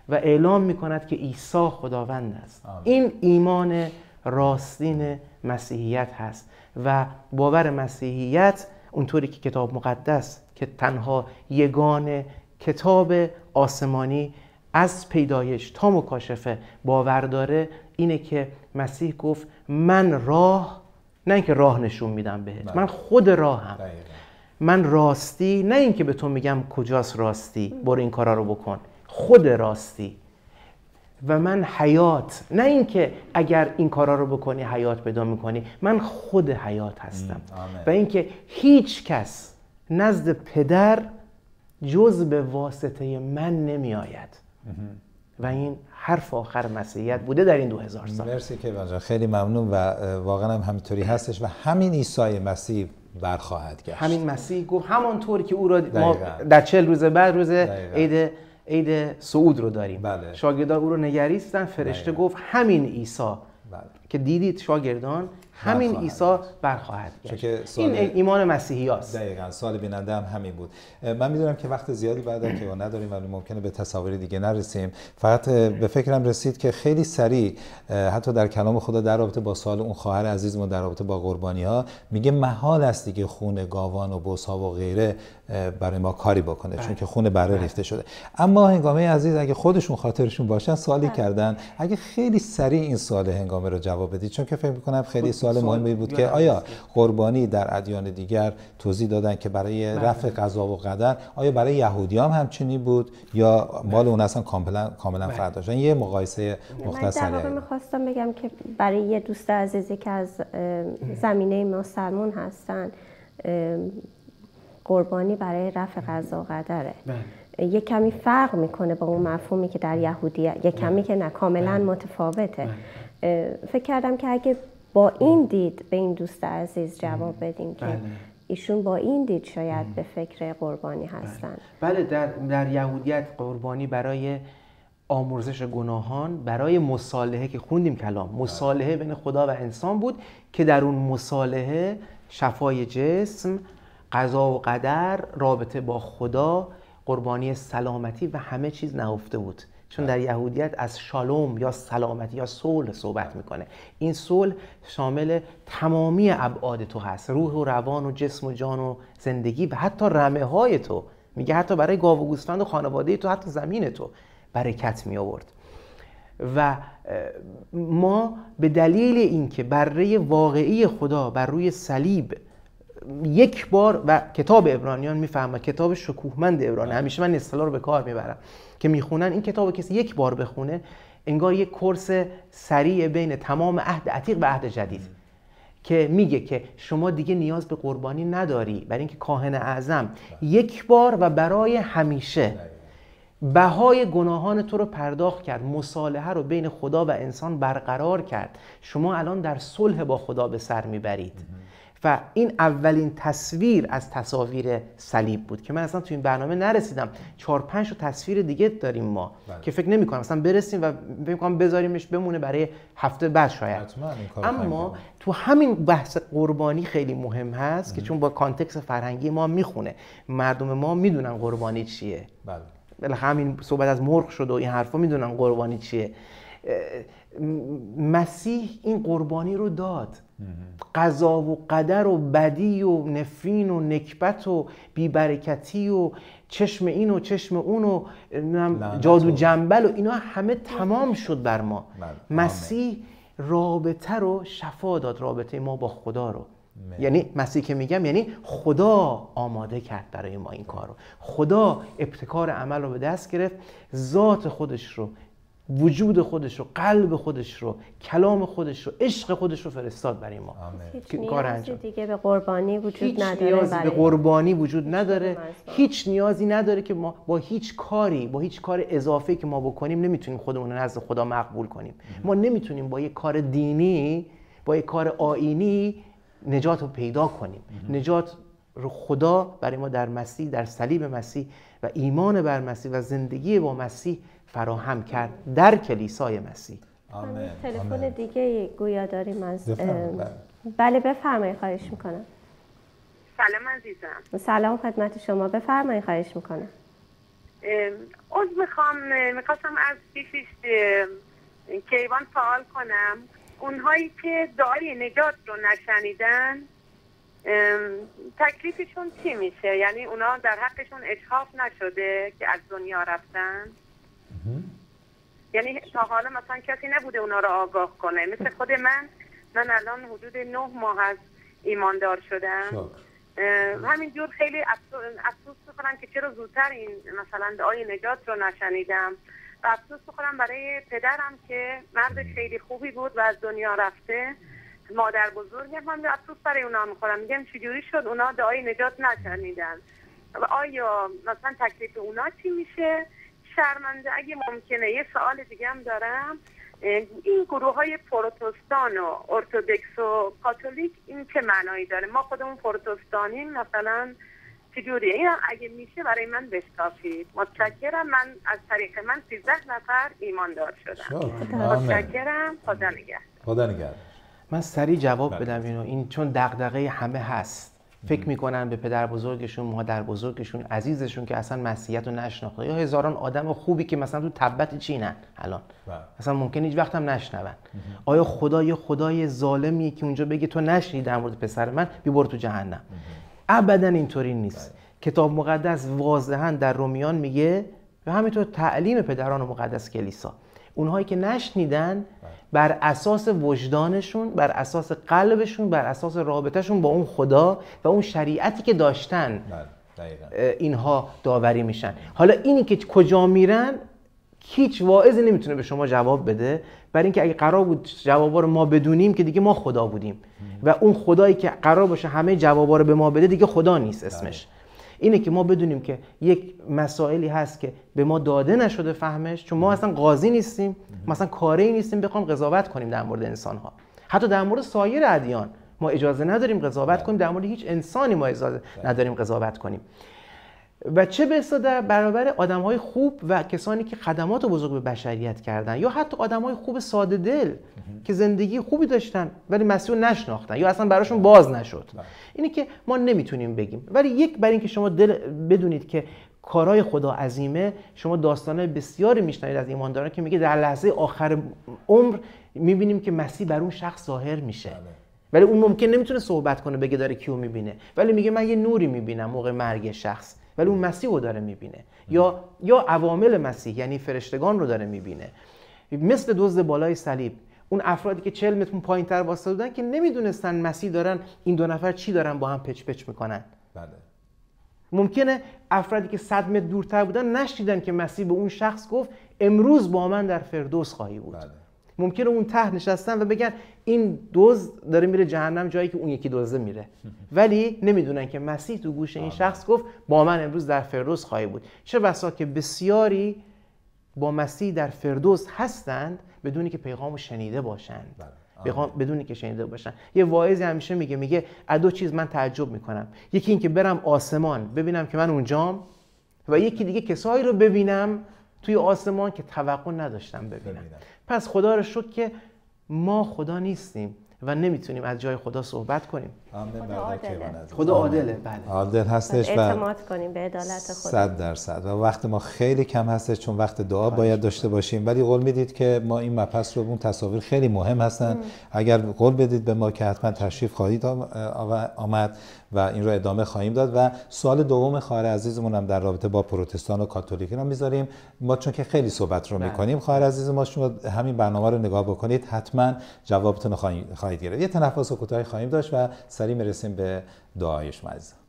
و اعلام می‌کند که عیسی خداوند است. این ایمان راستین مسیحیت هست و باور مسیحیت اونطوری که کتاب مقدس که تنها یگان کتاب آسمانی از پیدایش تا مکاشفه باور داره اینه که مسیح گفت من راه نه اینکه راه نشون میدم بهت بله. من خود راهم. من راستی نه اینکه به تو میگم کجاست راستی برو این کارا رو بکن خود راستی و من حیات نه اینکه اگر این کارا رو بکنی حیات پیدا می‌کنی من خود حیات هستم. و اینکه هیچ کس نزد پدر جز به واسطه من نمی آید و این حرف آخر مسیحیت بوده در این دو هزار سال. مرسی که خیلی ممنون و واقعا هم همینطوری هستش و همین عیسی مسیح برخواهد گشت. همین مسیح گفت همانطور که او را ما در چل روز بعد روز عید عید سعود رو داریم. بله. شاگردان او رو نگریستن فرشته گفت همین عیسی بله. که دیدید شاگردان همین عیسی برخواهد گشت. این ایمان مسیحی هست دقیقا سال بیننده هم همین بود. من می‌دونم که وقت زیادی بعد که نداریم ولی ممکنه به تصاویر دیگه نرسیم. فقط به فکرم رسید که خیلی سریع حتی در کلام خدا در رابطه با سال اون خواهر عزیزمون در رابطه با قربانی ها میگه محال است دیگه خون گاوان و بوس ها و غیره برای ما کاری بکنه چون که خون بره ریخته شده. اما هنگامه عزیز اگه خودشون خاطرشون باشن سوالی بله. کردن. اگه خیلی سریع این سوال هنگامه رو جواب بدید چون که فکر می‌کنم خیلی سوال مهمی بود که آیا قربانی در ادیان دیگر توضیح دادن که برای بله. رفع قضا و قدر آیا برای یهودی هم همچنین بود یا مال اون اصلا کاملا کاملا بله. فرق داشتن؟ یه مقایسه مختصری من می‌خواستم بگم که برای یه دوست عزیزی که از زمینه مسلمون هستن قربانی برای رفع قضا و قدره. بله. یه کمی فرق می‌کنه با اون مفهومی که در یهودیه یه کمی که نه کاملا متفاوته. فکر کردم که اگه با این دید به این دوست عزیز جواب بدیم که بله. ایشون با این دید شاید به فکر قربانی بله. هستن. بله در, در یهودیت قربانی برای آمرزش گناهان برای مصالحه که خوندیم کلام. بله. مصالحه بین خدا و انسان بود که در اون مصالحه شفای جسم قضا و قدر رابطه با خدا قربانی سلامتی و همه چیز نهفته بود. چون در یهودیت از شالوم یا سلامتی یا صلح صحبت می‌کنه. این صلح شامل تمامی ابعاد تو هست. روح و روان و جسم و جان و زندگی و حتی رمه های تو. میگه حتی برای گاو و گوسفند و خانواده تو حتی زمین تو برکت می آورد و ما به دلیل اینکه بره واقعی خدا بر روی صلیب یک بار و کتاب ابرانیان می‌فهمه کتاب شکوهمند ابرانی همیشه من اصطلاح رو به کار می‌برم که می‌خونن. این کتاب کسی یک بار بخونه انگار یک کورس سریع بین تمام عهد عتیق و عهد جدید. که میگه که شما دیگه نیاز به قربانی نداری برای اینکه کاهن اعظم یک بار و برای همیشه بهای گناهان تو رو پرداخت کرد مصالحه رو بین خدا و انسان برقرار کرد. شما الان در صلح با خدا به سر می‌برید. و این اولین تصویر از تصاویر صلیب بود که من اصلا تو این برنامه نرسیدم. چهار پنج تا تصویر دیگه داریم ما بله. که فکر نمی کنم اصلا برسیم و فکر کنم بذاریمش بمونه برای هفته بعد شاید. اما تو همین بحث قربانی خیلی مهم هست که چون با کانتکس فرهنگی ما می‌خونه. مردم ما می‌دونن قربانی چیه. بله. بالاخره همین صحبت از مرغ شد و این حرفا می‌دونن قربانی چیه. مسیح این قربانی رو داد. قضا و قدر و بدی و نفرین و نکبت و بیبرکتی و چشم این و چشم اون و جادو جنبل و اینا همه تمام شد بر ما. بله. مسیح رابطه رو شفا داد رابطه ما با خدا رو. یعنی مسیح که میگم یعنی خدا آماده کرد برای ما این کار رو. خدا ابتکار عمل رو به دست گرفت ذات خودش رو وجود خودش رو قلب خودش رو کلام خودش رو عشق خودش رو فرستاد برای ما. هیچ نیازی دیگه به قربانی وجود هیچ نداره نیازی به قربانی وجود نداره. هیچ نیازی نداره که ما با هیچ کاری با هیچ کار اضافه که ما بکنیم نمی‌تونیم خودمون رو نزد خدا مقبول کنیم. ما نمی‌تونیم با یک کار دینی با یک کار آینی نجات رو پیدا کنیم. نجات رو خدا برای ما در مسیح در صلیب مسیح و ایمان بر مسیح و زندگی با مسیح فراهم کرد در کلیسای مسیح. آمین. تلفن دیگه گویا داریم از بله. بفرمایید خواهش می‌کنم. سلام عزیزم. سلام خدمت شما. بفرمایید خواهش می‌کنم. از می‌خوام می‌خواستم از پیشش کیوان سوال کنم. اونهایی که دعای نجات رو نشنیدن تکلیفشون چی میشه؟ یعنی اونا در حقشون اشخاف نشده که از دنیا رفتن؟ یعنی تا حالا مثلا کسی نبوده اونا رو آگاه کنه. مثل خود من من الان حدود نه ماه از ایماندار شدم. همینجور خیلی افسوس می‌کنم که چرا زودتر این مثلا دعای نجات رو نشنیدم. و افسوس می‌کنم برای پدرم که مرد خیلی خوبی بود و از دنیا رفته. مادر بزرگم هم افسوس برای اونا می‌خورم. میگم چجوری شد اونا دعای نجات نشنیدن؟ و آیا مثلا تکلیف اونا چی میشه؟ شرمنده اگه ممکنه. یه سوال دیگه هم دارم. این گروه های پروتستان و ارتودکس و کاتولیک این چه معنایی داره؟ ما خودمون پروتستانیم مثلا چجوریه این اگه میشه برای من بشکافید متشکرم. من از طریق من 13 نفر ایماندار شدم. متشکرم. خدا نگهدار. خدا نگهدار. من سریع جواب بدم اینو. این چون دغدغه همه هست. فکر می‌کنن به پدر بزرگشون مادر بزرگشون عزیزشون که اصلا مسیحیت رو نشناخته. یا هزاران آدم خوبی که مثلا تو تبت چینن الان. مثلا ممکن هیچ وقت هم نشنون. آیا خدا یه خدای ظالمیه که اونجا بگه تو نشنی در مورد پسر من؟ بی برو تو جهنم. ابدا اینطوری نیست. کتاب مقدس واضحا در رومیان میگه و همینطور تعلیم پدران مقدس کلیسا. اونهایی که نشنیدن بر اساس وجدانشون بر اساس قلبشون بر اساس رابطهشون با اون خدا و اون شریعتی که داشتن بله، اینها داوری میشن. حالا اینی که کجا میرن هیچ واعظی نمی‌تونه به شما جواب بده. برای اینکه اگه قرار بود جوابا رو ما بدونیم که دیگه ما خدا بودیم. و اون خدایی که قرار باشه همه جوابا رو به ما بده دیگه خدا نیست اسمش. اینه که ما بدونیم که یک مسائلی هست که به ما داده نشده فهمش چون ما اصلا قاضی نیستیم ما اصلا کاری نیستیم بخوام قضاوت کنیم در مورد انسان ها حتی در مورد سایر ادیان ما اجازه نداریم قضاوت کنیم در مورد هیچ انسانی ما اجازه نداریم قضاوت کنیم. و چه بسا در برابر آدم های خوب و کسانی که خدمات بزرگ به بشریت کردن یا حتی آدم های خوب ساده دل که زندگی خوبی داشتن ولی مسیح رو نشناختن یا اصلا براشون باز نشد. بله. اینه که ما نمی‌تونیم بگیم. ولی یک برای اینکه شما دل بدونید که کارهای خدا عظیمه شما داستانه بسیاری میشنوید از ایمانداران که میگه در لحظه آخر عمر می‌بینیم که مسیح بر اون شخص ظاهر میشه. بله. ولی اون ممکن نمی‌تونه صحبت کنه بگه داره کیو می‌بینه. ولی میگه من یه نوری می‌بینم موقع مرگ شخص. ولی اون مسیح رو داره می‌بینه. یا یا عوامل مسیح یعنی فرشتگان رو داره می‌بینه. مثل دزد بالای صلیب اون افرادی که 40 متر پایین تر واسطه بودن که نمی‌دونستن مسیح دارن این دو نفر چی دارن با هم پچ پچ می‌کنن. بله. ممکنه افرادی که 100 متر دورتر بودن نشیدن که مسیح به اون شخص گفت امروز با من در فردوس خواهی بود. بله. ممکنه اون ته نشستن و بگن این دوز داره میره جهنم جایی که اون یکی دوزه میره. ولی نمی‌دونن که مسیح تو گوش این شخص گفت با من امروز در فردوس خواهی بود. چه بسا که بسیاری با مسیح در فردوس هستند بدونی که پیغامو شنیده باشند. بله. بدونی که شنیده باشن یه واعظی همیشه میگه میگه از دو چیز من تعجب می‌کنم. یکی اینکه برم آسمان ببینم که من اونجام و یکی دیگه کسایی رو ببینم توی آسمان که توقع نداشتم ببینم. پس خدا رو شکر که ما خدا نیستیم و نمی‌تونیم از جای خدا صحبت کنیم. خدا عادله. خدا عادله. بله. عادل هستش و اعتماد کنیم به عدالت خدا. صد درصد. و وقت ما خیلی کم هستش چون وقت دعا باید داشته باشیم. ولی قول می‌دید که ما این مپس رو اون تصاویر خیلی مهم هستن. اگر قول بدید به ما که حتما تشریف خواهید آمد. و این رو ادامه خواهیم داد. و سوال دوم خواهر عزیزمون هم در رابطه با پروتستان و کاتولیک رو می‌ذاریم. ما چون که خیلی صحبت رو بله. می‌کنیم خواهر عزیز ما شما همین برنامه رو نگاه بکنید حتما جوابتون رو خواهید گرفت. یه تنفس کوتاهی خواهیم داشت و سریع می‌رسیم به دعای شما عزیزم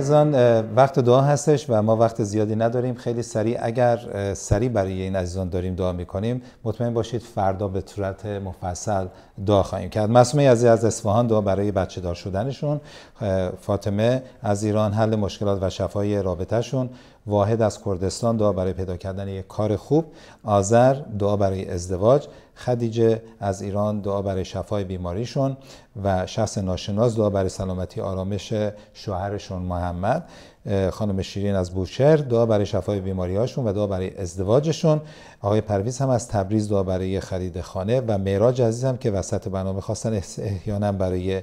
عزیزان وقت دعا هستش و ما وقت زیادی نداریم. خیلی سریع اگر سریع برای این عزیزان داریم دعا می‌کنیم مطمئن باشید فردا به صورت مفصل دعا خواهیم کرد. مسئومه عزیز از اصفهان دعا برای بچه دار شدنشون فاطمه از ایران حل مشکلات و شفای رابطهشون. واحد از کردستان دعا برای پیدا کردن یک کار خوب. آذر دعا برای ازدواج. خدیجه از ایران دعا برای شفای بیماریشون. و شخص ناشناس دعا برای سلامتی آرامش شوهرشون محمد. خانم شیرین از بوشهر دعا برای شفای بیماری هاشون و دعا برای ازدواجشون. آقای پرویز هم از تبریز دعا برای خرید خانه و معراج عزیز هم که وسط برنامه خواستن احیانا برای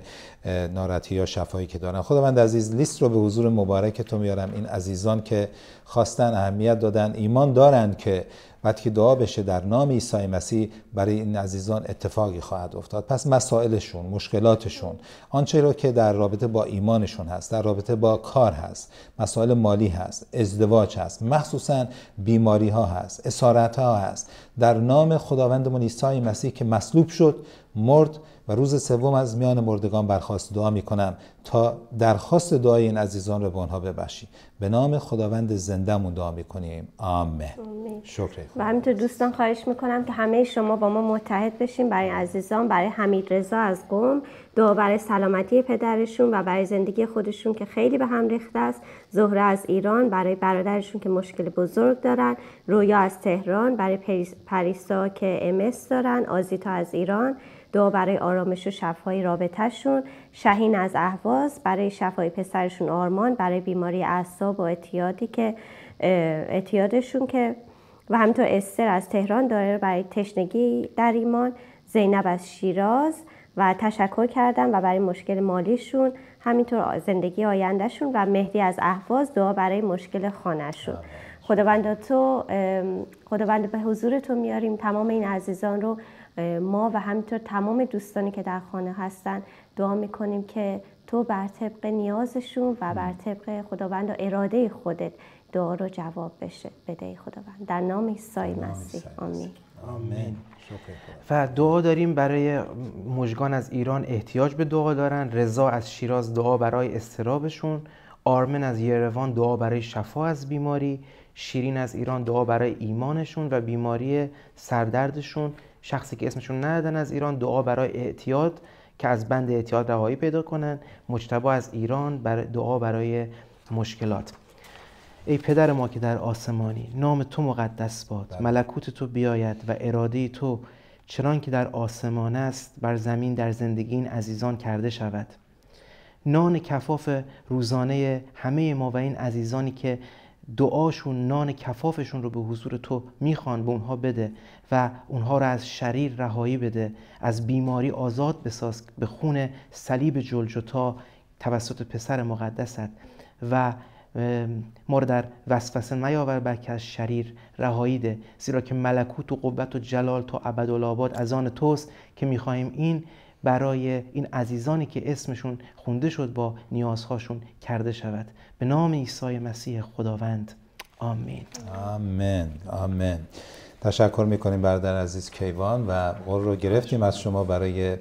ناراحتی یا شفایی که دارن. خداوند عزیز لیست رو به حضور مبارک تو میارم. این عزیزان که خواستن اهمیت دادن ایمان دارن که وقتی که دعا بشه در نام عیسی مسیح برای این عزیزان اتفاقی خواهد افتاد. پس مسائلشون مشکلاتشون آنچه را که در رابطه با ایمانشون هست در رابطه با کار هست مسائل مالی هست ازدواج هست مخصوصا بیماری ها هست اسارت ها هست. در نام خداوندمون عیسی مسیح که مصلوب شد مرد و روز سوم از میان مردگان برخواست دعا می کنم تا درخواست دعای این عزیزان رو به آنها ببخشی به نام خداوند زندهمون دعا می کنیم آمین. شکر و همینطور دوستان خواهش می‌کنم که همه شما با ما متحد بشیم برای عزیزان برای حمید رضا از قوم دعا برای سلامتی پدرشون و برای زندگی خودشون که خیلی به هم ریخته است. زهره از ایران برای برادرشون که مشکل بزرگ دارن. رویا از تهران برای پریسا که امس دارن. آزیتا از ایران. دعا برای آرامش و شفای رابطهشون. شهین از اهواز برای شفای پسرشون آرمان برای بیماری اعصاب و اعتیادی که اعتیادشون که و همینطور استر از تهران داره برای تشنگی در ایمان. زینب از شیراز و تشکر کردم و برای مشکل مالیشون همینطور زندگی آیندهشون و مهدی از اهواز دعا برای مشکل خانهشون. خداوند تو خداوند به حضور تو میاریم. تمام این عزیزان رو ما و همینطور تمام دوستانی که در خانه هستن دعا می‌کنیم که تو بر طبق نیازشون و بر طبق خداوند و اراده خودت دعا رو جواب بشه بده خداوند. در نام عیسی مسیح. آمین. آمین. و دعا داریم برای مجگان از ایران احتیاج به دعا دارن. رضا از شیراز دعا برای استرابشون. آرمن از یروان دعا برای شفا از بیماری. شیرین از ایران دعا برای ایمانشون و بیماری سردردشون. شخصی که اسمشون ندادن از ایران دعا برای اعتیاد که از بند اعتیاد رهایی پیدا کنن. مجتبا از ایران برای دعا برای مشکلات. ای پدر ما که در آسمانی نام تو مقدس باد. بله. ملکوت تو بیاید و اراده تو چنان که در آسمان است بر زمین در زندگی این عزیزان کرده شود. نان کفاف روزانه همه ما و این عزیزانی که دعاشون نان کفافشون رو به حضور تو می‌خوان به اونها بده و اونها رو از شریر رهایی بده از بیماری آزاد بساز به خون صلیب جلجتا توسط پسر مقدست و ما رو در وسوسه نیاور بلکه از شریر رهایی ده. زیرا که ملکوت و قوت و جلال تا ابدالآباد از آن توست که می‌خواهیم این برای این عزیزانی که اسمشون خونده شد با نیازهاشون کرده شود. به نام عیسی مسیح خداوند. آمین. آمین. آمین. تشکر می‌کنیم برادر عزیز کیوان و قول رو گرفتیم از شما برای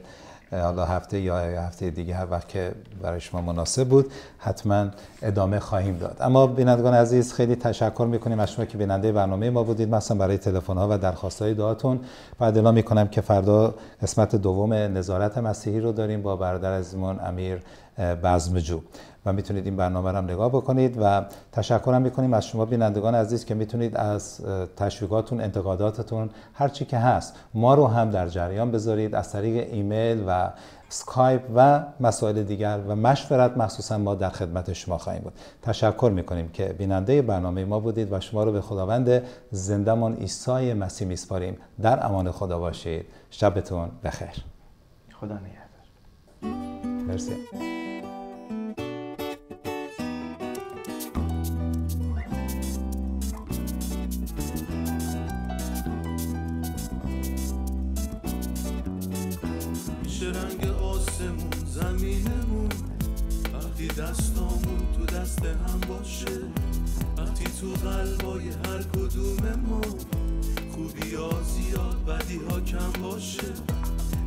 حالا هفته یا هفته دیگه هر وقت که برای شما مناسب بود حتما ادامه خواهیم داد. اما بینندگان عزیز خیلی تشکر می‌کنیم از شما که بیننده برنامه ما بودید. مثلا برای تلفن ها و درخواست های دعاتون بعد اعلام می‌کنم که فردا قسمت دوم نظارت مسیحی رو داریم با برادر عزیزمون امیر بزمجو. و می‌تونید این برنامه رو هم نگاه بکنید و تشکرم می‌کنیم از شما بینندگان عزیز که می‌تونید از تشویقاتون انتقاداتتون هر چی که هست ما رو هم در جریان بذارید از طریق ایمیل و سکایپ و مسائل دیگر و مشورت مخصوصا ما در خدمت شما خواهیم بود. تشکر می‌کنیم که بیننده برنامه ما بودید و شما رو به خداوند زندهمان عیسی مسیح میسپاریم. در امان خدا باشید. شبتون بخیر. خدا نگهدار. مرسی. سختی ها کم باشه.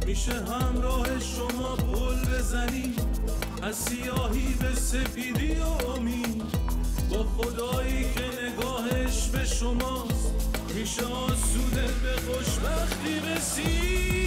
میشه همراه شما پل بزنیم از سیاهی به سپیدی و امید. با خدایی که نگاهش به شماست. میشه آسوده به خوشبختی رسید.